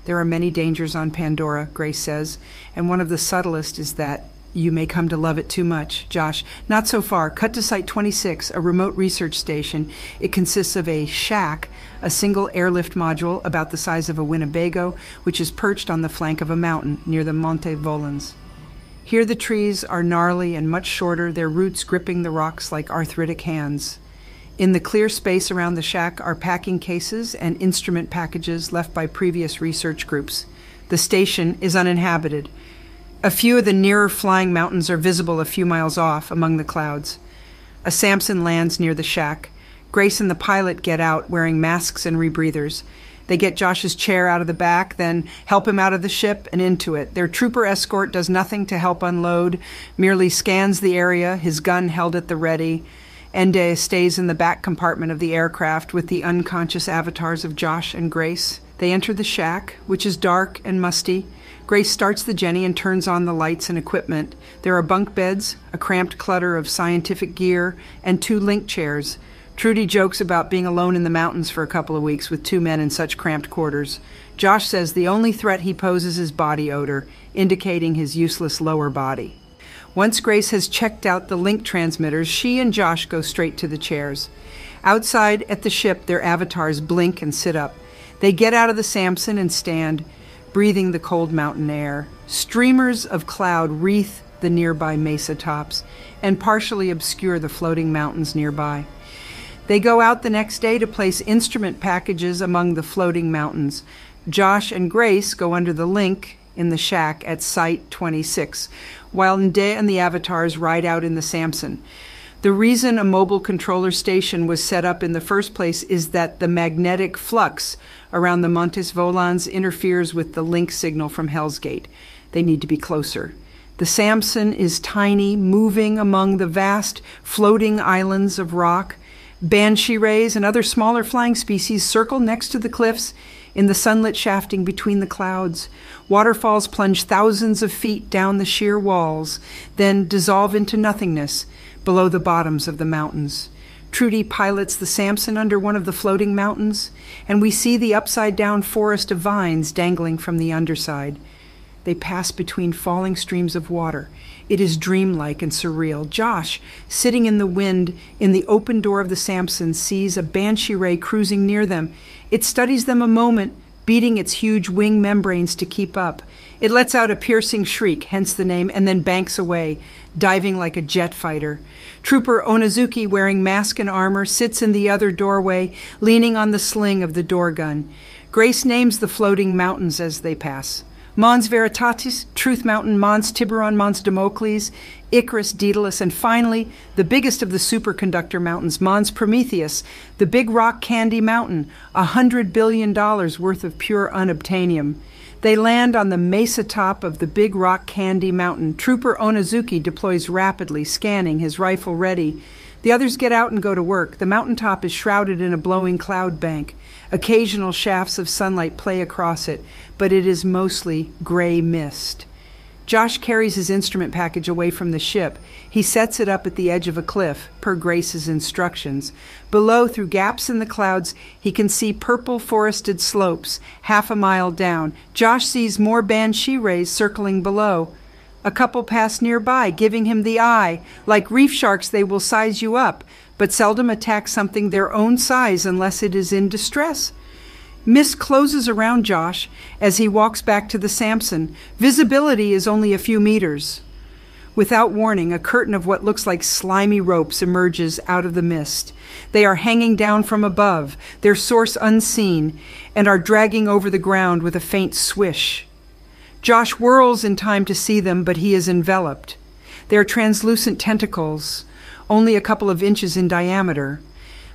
There are many dangers on Pandora, Grace says, and one of the subtlest is that you may come to love it too much. Josh, not so far. Cut to Site 26, a remote research station. It consists of a shack, a single airlift module about the size of a Winnebago, which is perched on the flank of a mountain near the Monte Volans. Here the trees are gnarly and much shorter, their roots gripping the rocks like arthritic hands. In the clear space around the shack are packing cases and instrument packages left by previous research groups. The station is uninhabited. A few of the nearer flying mountains are visible a few miles off among the clouds. A Samson lands near the shack. Grace and the pilot get out wearing masks and rebreathers. They get Josh's chair out of the back, then help him out of the ship and into it. Their trooper escort does nothing to help unload, merely scans the area, his gun held at the ready. Ende stays in the back compartment of the aircraft with the unconscious avatars of Josh and Grace. They enter the shack, which is dark and musty. Grace starts the genny and turns on the lights and equipment. There are bunk beds, a cramped clutter of scientific gear, and two link chairs. Trudy jokes about being alone in the mountains for a couple of weeks with two men in such cramped quarters. Josh says the only threat he poses is body odor, indicating his useless lower body. Once Grace has checked out the link transmitters, she and Josh go straight to the chairs. Outside at the ship, their avatars blink and sit up. They get out of the Samson and stand breathing the cold mountain air. Streamers of cloud wreath the nearby mesa tops and partially obscure the floating mountains nearby. They go out the next day to place instrument packages among the floating mountains. Josh and Grace go under the link in the shack at Site 26, while Nde and the avatars ride out in the Samson. The reason a mobile controller station was set up in the first place is that the magnetic flux around the Montes Volans interferes with the link signal from Hell's Gate. They need to be closer. The Samson is tiny, moving among the vast floating islands of rock. Banshee rays and other smaller flying species circle next to the cliffs in the sunlit shafting between the clouds. Waterfalls plunge thousands of feet down the sheer walls, then dissolve into nothingness below the bottoms of the mountains. Trudy pilots the Samson under one of the floating mountains, and we see the upside down forest of vines dangling from the underside. They pass between falling streams of water. It is dreamlike and surreal. Josh, sitting in the wind in the open door of the Samson, sees a banshee ray cruising near them. It studies them a moment, beating its huge wing membranes to keep up. It lets out a piercing shriek, hence the name, and then banks away, diving like a jet fighter. Trooper Onazuki, wearing mask and armor, sits in the other doorway, leaning on the sling of the door gun. Grace names the floating mountains as they pass. Mons Veritatis, Truth Mountain, Mons Tiburon, Mons Damocles, Icarus, Daedalus, and finally, the biggest of the superconductor mountains, Mons Prometheus, the big rock candy mountain, a hundred billion dollars worth of pure unobtainium. They land on the mesa top of the big rock candy mountain. Trooper Onazuki deploys rapidly, scanning, his rifle ready. The others get out and go to work. The mountaintop is shrouded in a blowing cloud bank. Occasional shafts of sunlight play across it, but it is mostly gray mist. Josh carries his instrument package away from the ship. He sets it up at the edge of a cliff, per Grace's instructions. Below, through gaps in the clouds, he can see purple forested slopes, half a mile down. Josh sees more banshee rays circling below. A couple pass nearby, giving him the eye. Like reef sharks, they will size you up, but seldom attack something their own size unless it is in distress. Mist closes around Josh as he walks back to the Samson. Visibility is only a few meters. Without warning, a curtain of what looks like slimy ropes emerges out of the mist. They are hanging down from above, their source unseen, and are dragging over the ground with a faint swish. Josh whirls in time to see them, but he is enveloped. They are translucent tentacles, only a couple of inches in diameter,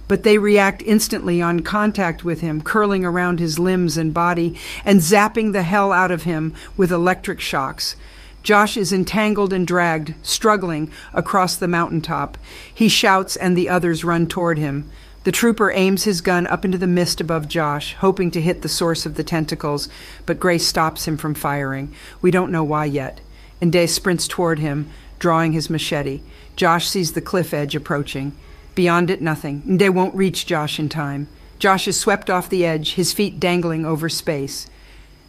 but they react instantly on contact with him, curling around his limbs and body and zapping the hell out of him with electric shocks. Josh is entangled and dragged, struggling across the mountaintop. He shouts, and the others run toward him. The trooper aims his gun up into the mist above Josh, hoping to hit the source of the tentacles, but Grace stops him from firing. We don't know why yet. And Day sprints toward him, drawing his machete. Josh sees the cliff edge approaching. Beyond it, nothing. They won't reach Josh in time. Josh is swept off the edge, his feet dangling over space.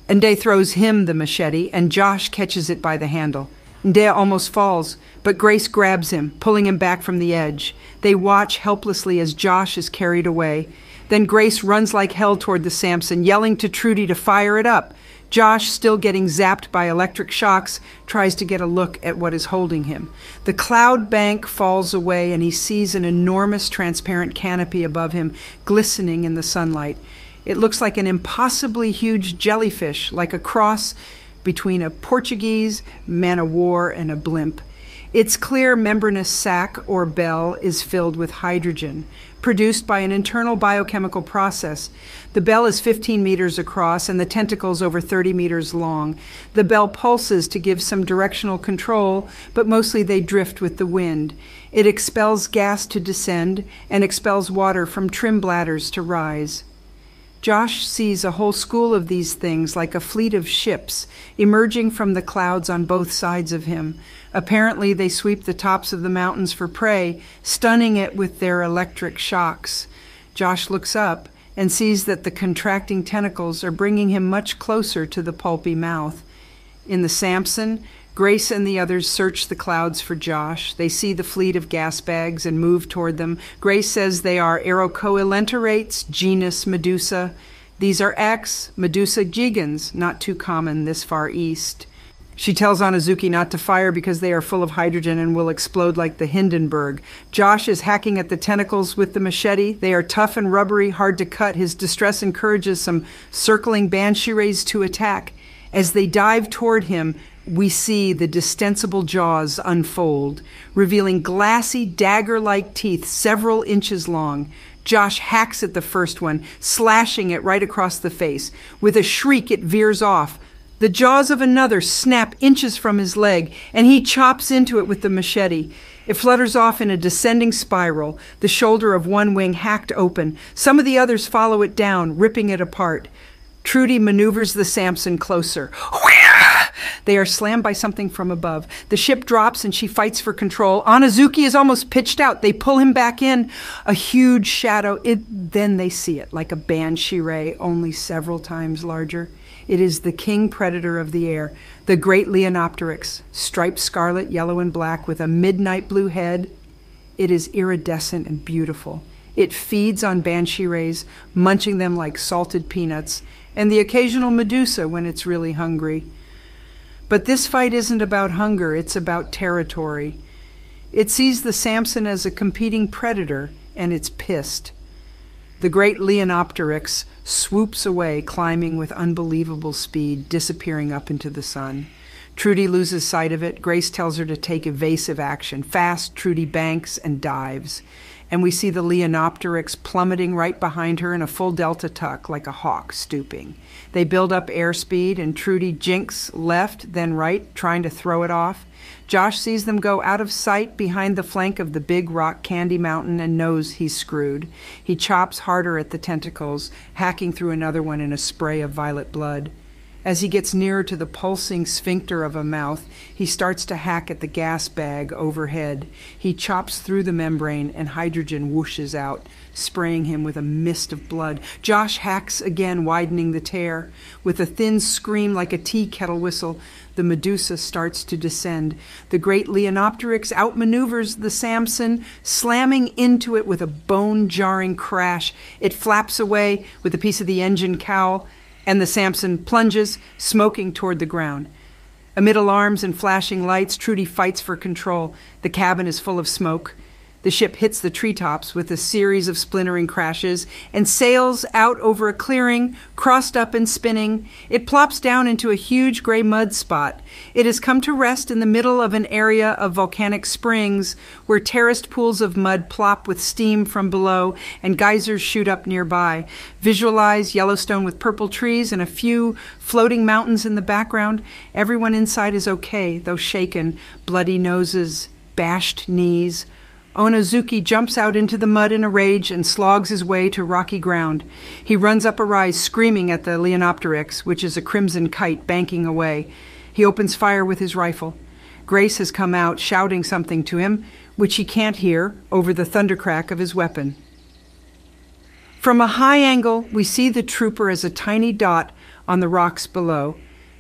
Nde throws him the machete, and Josh catches it by the handle. Nde almost falls, but Grace grabs him, pulling him back from the edge. They watch helplessly as Josh is carried away. Then Grace runs like hell toward the Samson, yelling to Trudy to fire it up. Josh, still getting zapped by electric shocks, tries to get a look at what is holding him. The cloud bank falls away, and he sees an enormous transparent canopy above him, glistening in the sunlight. It looks like an impossibly huge jellyfish, like a cross between a Portuguese man o' war and a blimp. Its clear membranous sac or bell is filled with hydrogen, produced by an internal biochemical process. The bell is 15 meters across and the tentacles over 30 meters long. The bell pulses to give some directional control, but mostly they drift with the wind. It expels gas to descend and expels water from trim bladders to rise. Josh sees a whole school of these things like a fleet of ships emerging from the clouds on both sides of him. Apparently, they sweep the tops of the mountains for prey, stunning it with their electric shocks. Josh looks up and sees that the contracting tentacles are bringing him much closer to the pulpy mouth. In the Samson, Grace and the others search the clouds for Josh. They see the fleet of gas bags and move toward them. Grace says they are Aerocoelenterates, genus Medusa. These are X, Medusa gigans, not too common this far east. She tells Onazuki not to fire because they are full of hydrogen and will explode like the Hindenburg. Josh is hacking at the tentacles with the machete. They are tough and rubbery, hard to cut. His distress encourages some circling banshee rays to attack. As they dive toward him, we see the distensible jaws unfold, revealing glassy, dagger like teeth several inches long. Josh hacks at the first one, slashing it right across the face. With a shriek, it veers off. The jaws of another snap inches from his leg, and he chops into it with the machete. It flutters off in a descending spiral, the shoulder of one wing hacked open. Some of the others follow it down, ripping it apart. Trudy maneuvers the Samson closer. They are slammed by something from above. The ship drops and she fights for control. Onizuki is almost pitched out. They pull him back in. A huge shadow. It, then they see it, like a banshee ray, only several times larger. It is the king predator of the air, the great Leonopteryx, striped scarlet, yellow, and black, with a midnight blue head. It is iridescent and beautiful. It feeds on banshee rays, munching them like salted peanuts, and the occasional medusa when it's really hungry. But this fight isn't about hunger, it's about territory. It sees the Samson as a competing predator, and it's pissed. The great Leonopteryx swoops away, climbing with unbelievable speed, disappearing up into the sun. Trudy loses sight of it. Grace tells her to take evasive action. Fast, Trudy banks and dives. And we see the Leonopteryx plummeting right behind her in a full delta tuck, like a hawk stooping. They build up airspeed, and Trudy jinks left, then right, trying to throw it off. Josh sees them go out of sight behind the flank of the big rock candy mountain and knows he's screwed. He chops harder at the tentacles, hacking through another one in a spray of violet blood. As he gets nearer to the pulsing sphincter of a mouth, he starts to hack at the gas bag overhead. He chops through the membrane, and hydrogen whooshes out, spraying him with a mist of blood. Josh hacks again, widening the tear. With a thin scream like a tea kettle whistle, the Medusa starts to descend. The great Leonopteryx outmaneuvers the Samson, slamming into it with a bone jarring crash. It flaps away with a piece of the engine cowl and the Samson plunges, smoking toward the ground. Amid alarms and flashing lights, Trudy fights for control. The cabin is full of smoke. The ship hits the treetops with a series of splintering crashes and sails out over a clearing, crossed up and spinning. It plops down into a huge gray mud spot. It has come to rest in the middle of an area of volcanic springs where terraced pools of mud plop with steam from below and geysers shoot up nearby. Visualize Yellowstone with purple trees and a few floating mountains in the background. Everyone inside is okay, though shaken, bloody noses, bashed knees Onizuki jumps out into the mud in a rage and slogs his way to rocky ground. He runs up a rise, screaming at the Leonopteryx, which is a crimson kite banking away. He opens fire with his rifle. Grace has come out, shouting something to him, which he can't hear over the thundercrack of his weapon. From a high angle, we see the trooper as a tiny dot on the rocks below.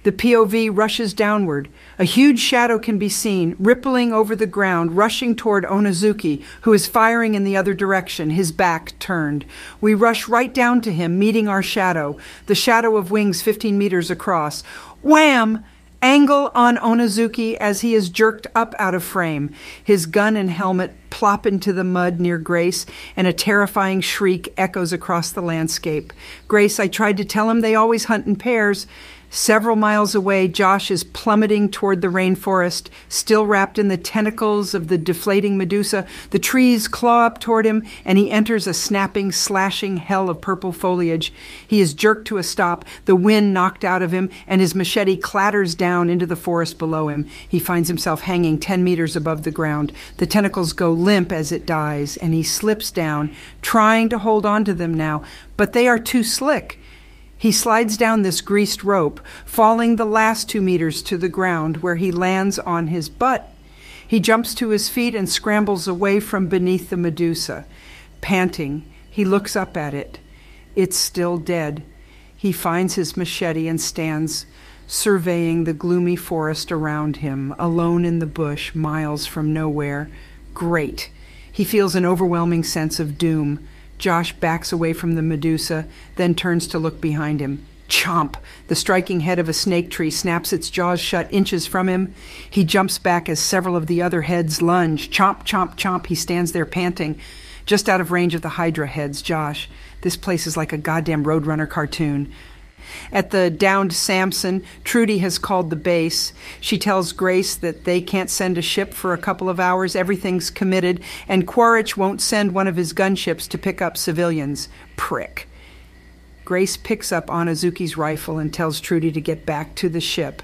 The POV rushes downward. A huge shadow can be seen, rippling over the ground, rushing toward Onizuki, who is firing in the other direction, his back turned. We rush right down to him, meeting our shadow, the shadow of wings 15 meters across. Wham! Angle on Onizuki as he is jerked up out of frame. His gun and helmet plop into the mud near Grace, and a terrifying shriek echoes across the landscape. Grace, I tried to tell him they always hunt in pairs. Several miles away, Josh is plummeting toward the rainforest, still wrapped in the tentacles of the deflating Medusa. The trees claw up toward him, and he enters a snapping, slashing hell of purple foliage. He is jerked to a stop, the wind knocked out of him, and his machete clatters down into the forest below him. He finds himself hanging 10 meters above the ground. The tentacles go limp as it dies, and he slips down, trying to hold on to them now, but they are too slick. He slides down this greased rope, falling the last two meters to the ground, where he lands on his butt. He jumps to his feet and scrambles away from beneath the Medusa. Panting, he looks up at it. It's still dead. He finds his machete and stands surveying the gloomy forest around him, alone in the bush, miles from nowhere. Great. He feels an overwhelming sense of doom. Josh backs away from the Medusa, then turns to look behind him. Chomp! The striking head of a snake tree snaps its jaws shut inches from him. He jumps back as several of the other heads lunge. Chomp, chomp, chomp. He stands there panting, just out of range of the Hydra heads. Josh, this place is like a goddamn Roadrunner cartoon. At the downed Samson, Trudy has called the base. She tells Grace that they can't send a ship for a couple of hours, everything's committed, and Quaritch won't send one of his gunships to pick up civilians. Prick. Grace picks up Onizuki's rifle and tells Trudy to get back to the ship.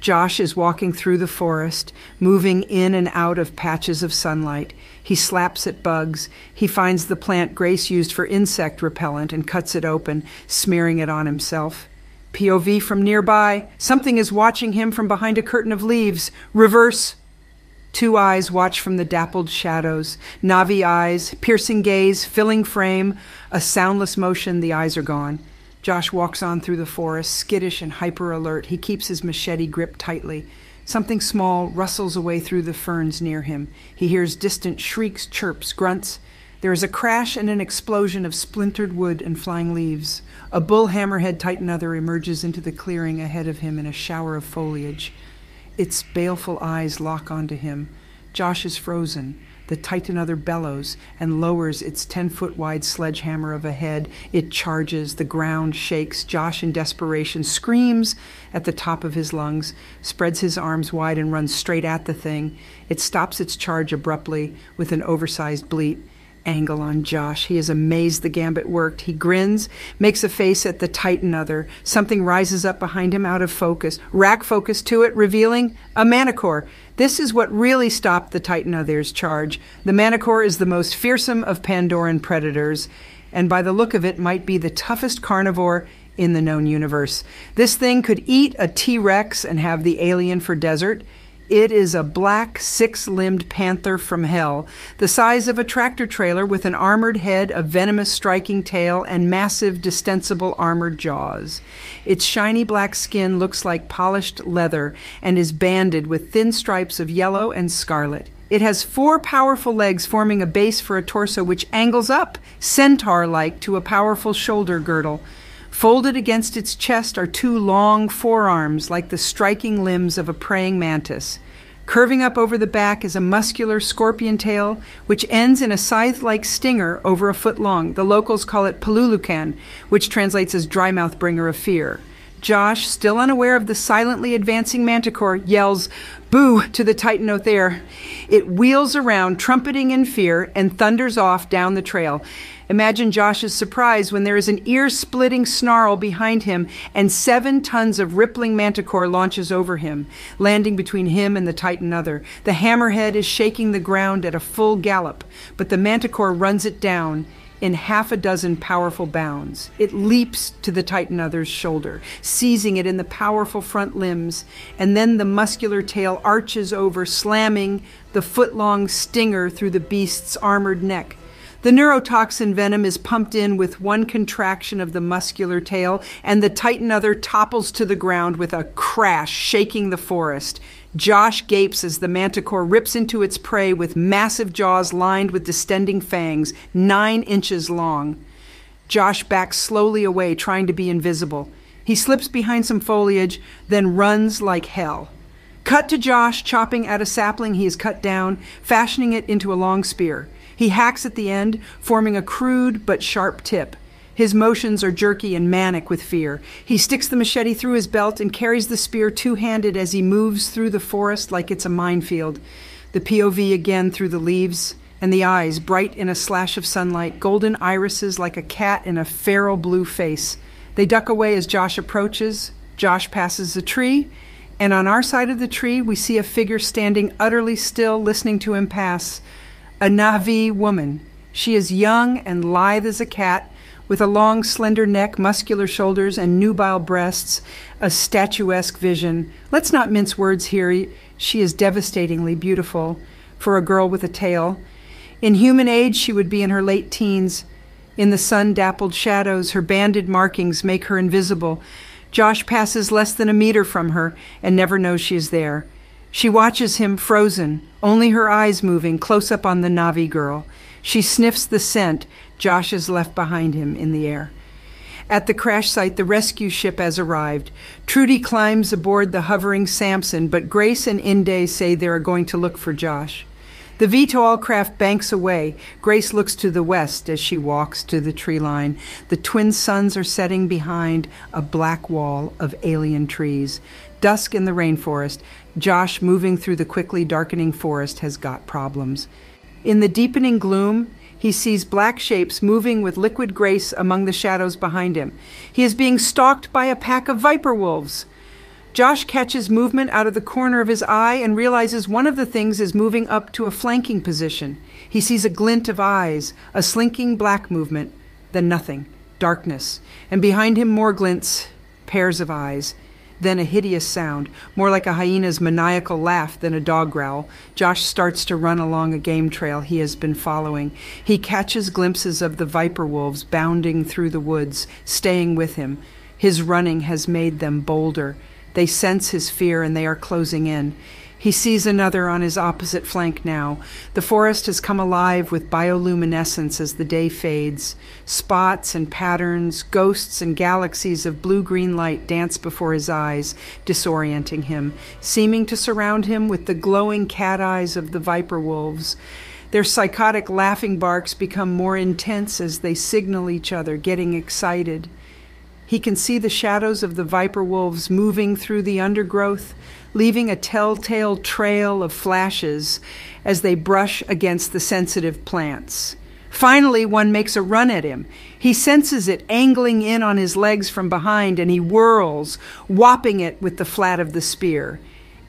Josh is walking through the forest, moving in and out of patches of sunlight. He slaps at bugs. He finds the plant Grace used for insect repellent and cuts it open, smearing it on himself. POV from nearby. Something is watching him from behind a curtain of leaves. Reverse. Two eyes watch from the dappled shadows. Navi eyes, piercing gaze, filling frame. A soundless motion, the eyes are gone. Josh walks on through the forest, skittish and hyper alert. He keeps his machete gripped tightly. Something small rustles away through the ferns near him. He hears distant shrieks, chirps, grunts. There is a crash and an explosion of splintered wood and flying leaves. A bull hammerhead titanothere emerges into the clearing ahead of him in a shower of foliage. Its baleful eyes lock onto him. Josh is frozen. The titanothere bellows and lowers its 10 foot wide sledgehammer of a head. It charges, the ground shakes. Josh, in desperation, screams at the top of his lungs, spreads his arms wide, and runs straight at the thing. It stops its charge abruptly with an oversized bleat angle on Josh. He is amazed the gambit worked. He grins, makes a face at the titanothere. Something rises up behind him out of focus. Rack focus to it, revealing a Manticore. This is what really stopped the titanothere's charge. The Manticore is the most fearsome of Pandoran predators, and by the look of it, might be the toughest carnivore in the known universe. This thing could eat a T Rex and have the alien for desert. It is a black, six limbed panther from hell, the size of a tractor trailer with an armored head, a venomous striking tail, and massive, distensible armored jaws. Its shiny black skin looks like polished leather and is banded with thin stripes of yellow and scarlet. It has four powerful legs forming a base for a torso which angles up, centaur like, to a powerful shoulder girdle. Folded against its chest are two long forearms like the striking limbs of a praying mantis. Curving up over the back is a muscular scorpion tail, which ends in a scythe like stinger over a foot long. The locals call it Palulukan, which translates as dry mouth bringer of fear. Josh, still unaware of the silently advancing manticore, yells, Boo! to the titanothere. It wheels around, trumpeting in fear, and thunders off down the trail. Imagine Josh's surprise when there is an ear splitting snarl behind him and seven tons of rippling manticore launches over him, landing between him and the titanothere. The hammerhead is shaking the ground at a full gallop, but the manticore runs it down in half a dozen powerful bounds. It leaps to the titanothere's shoulder, seizing it in the powerful front limbs, and then the muscular tail arches over, slamming the foot long stinger through the beast's armored neck. The neurotoxin venom is pumped in with one contraction of the muscular tail, and the titanothere topples to the ground with a crash, shaking the forest. Josh gapes as the manticore rips into its prey with massive jaws lined with distending fangs, nine inches long. Josh backs slowly away, trying to be invisible. He slips behind some foliage, then runs like hell. Cut to Josh chopping at a sapling he has cut down, fashioning it into a long spear. He hacks at the end, forming a crude but sharp tip. His motions are jerky and manic with fear. He sticks the machete through his belt and carries the spear two handed as he moves through the forest like it's a minefield. The POV again through the leaves, and the eyes, bright in a slash of sunlight, golden irises like a cat in a feral blue face. They duck away as Josh approaches. Josh passes a tree, and on our side of the tree, we see a figure standing utterly still, listening to him pass a Navi woman. She is young and lithe as a cat, with a long, slender neck, muscular shoulders, and nubile breasts, a statuesque vision. Let's not mince words here. She is devastatingly beautiful for a girl with a tail. In human age, she would be in her late teens. In the sun dappled shadows, her banded markings make her invisible. Josh passes less than a meter from her and never knows she is there. She watches him frozen, only her eyes moving, close up on the Navi girl. She sniffs the scent Josh has left behind him in the air. At the crash site, the rescue ship has arrived. Trudy climbs aboard the hovering Samson, but Grace and Inde say they are going to look for Josh. The VTOL craft banks away. Grace looks to the west as she walks to the tree line. The twin suns are setting behind a black wall of alien trees. Dusk in the rainforest. Josh, moving through the quickly darkening forest, has got problems. In the deepening gloom, he sees black shapes moving with liquid grace among the shadows behind him. He is being stalked by a pack of viper wolves. Josh catches movement out of the corner of his eye and realizes one of the things is moving up to a flanking position. He sees a glint of eyes, a slinking black movement, then nothing, darkness, and behind him more glints, pairs of eyes. Then a hideous sound, more like a hyena's maniacal laugh than a dog growl. Josh starts to run along a game trail he has been following. He catches glimpses of the viper wolves bounding through the woods, staying with him. His running has made them bolder. They sense his fear and they are closing in. He sees another on his opposite flank now. The forest has come alive with bioluminescence as the day fades. Spots and patterns, ghosts and galaxies of blue green light dance before his eyes, disorienting him, seeming to surround him with the glowing cat eyes of the viper wolves. Their psychotic laughing barks become more intense as they signal each other, getting excited. He can see the shadows of the viper wolves moving through the undergrowth, leaving a telltale trail of flashes as they brush against the sensitive plants. Finally, one makes a run at him. He senses it angling in on his legs from behind and he whirls, whopping it with the flat of the spear.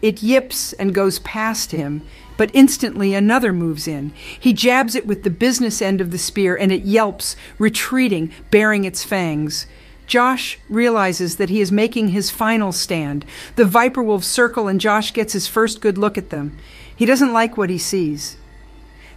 It yips and goes past him, but instantly another moves in. He jabs it with the business end of the spear and it yelps, retreating, baring its fangs. Josh realizes that he is making his final stand. The viper wolves circle, and Josh gets his first good look at them. He doesn't like what he sees.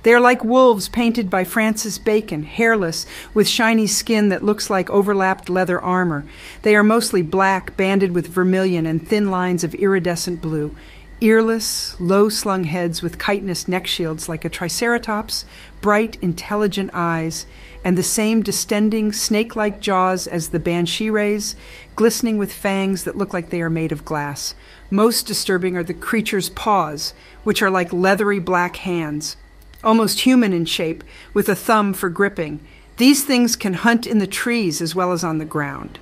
They are like wolves painted by Francis Bacon, hairless, with shiny skin that looks like overlapped leather armor. They are mostly black, banded with vermilion and thin lines of iridescent blue. Earless, low slung heads with chitinous neck shields like a triceratops, bright, intelligent eyes, and the same distending, snake like jaws as the banshee rays, glistening with fangs that look like they are made of glass. Most disturbing are the creature's paws, which are like leathery black hands, almost human in shape, with a thumb for gripping. These things can hunt in the trees as well as on the ground.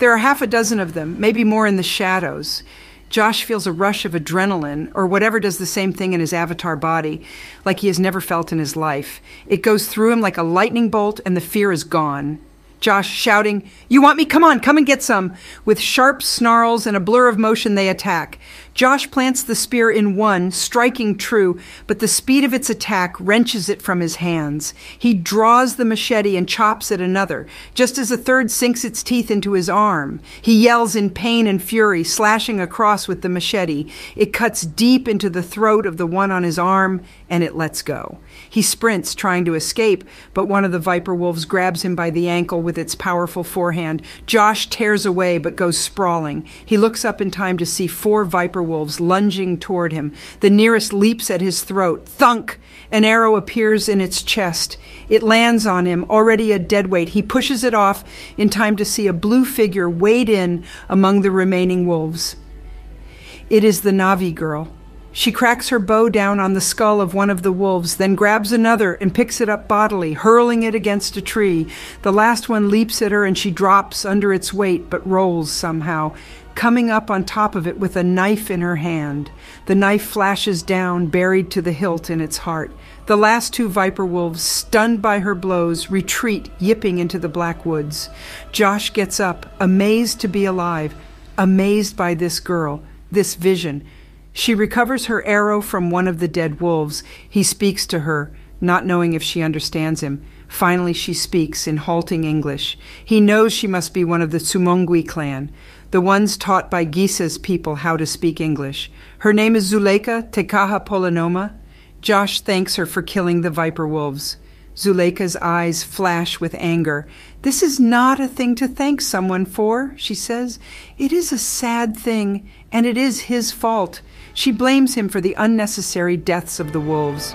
There are half a dozen of them, maybe more in the shadows. Josh feels a rush of adrenaline, or whatever does the same thing in his avatar body, like he has never felt in his life. It goes through him like a lightning bolt, and the fear is gone. Josh shouting, You want me? Come on, come and get some. With sharp snarls and a blur of motion, they attack. Josh plants the spear in one, striking true, but the speed of its attack wrenches it from his hands. He draws the machete and chops at another, just as a third sinks its teeth into his arm. He yells in pain and fury, slashing across with the machete. It cuts deep into the throat of the one on his arm, and it lets go. He sprints, trying to escape, but one of the viper wolves grabs him by the ankle with its powerful forehand. Josh tears away, but goes sprawling. He looks up in time to see four viper wolves lunging toward him. The nearest leaps at his throat. Thunk! An arrow appears in its chest. It lands on him, already a dead weight. He pushes it off in time to see a blue figure wade in among the remaining wolves. It is the Navi girl. She cracks her bow down on the skull of one of the wolves, then grabs another and picks it up bodily, hurling it against a tree. The last one leaps at her and she drops under its weight, but rolls somehow, coming up on top of it with a knife in her hand. The knife flashes down, buried to the hilt in its heart. The last two viper wolves, stunned by her blows, retreat, yipping into the black woods. Josh gets up, amazed to be alive, amazed by this girl, this vision. She recovers her arrow from one of the dead wolves. He speaks to her, not knowing if she understands him. Finally, she speaks in halting English. He knows she must be one of the Tsumongwi clan, the ones taught by Giese's people how to speak English. Her name is Zuleika Tekaha Polonoma. Josh thanks her for killing the viper wolves. Zuleika's eyes flash with anger. This is not a thing to thank someone for, she says. It is a sad thing, and it is his fault. She blames him for the unnecessary deaths of the wolves.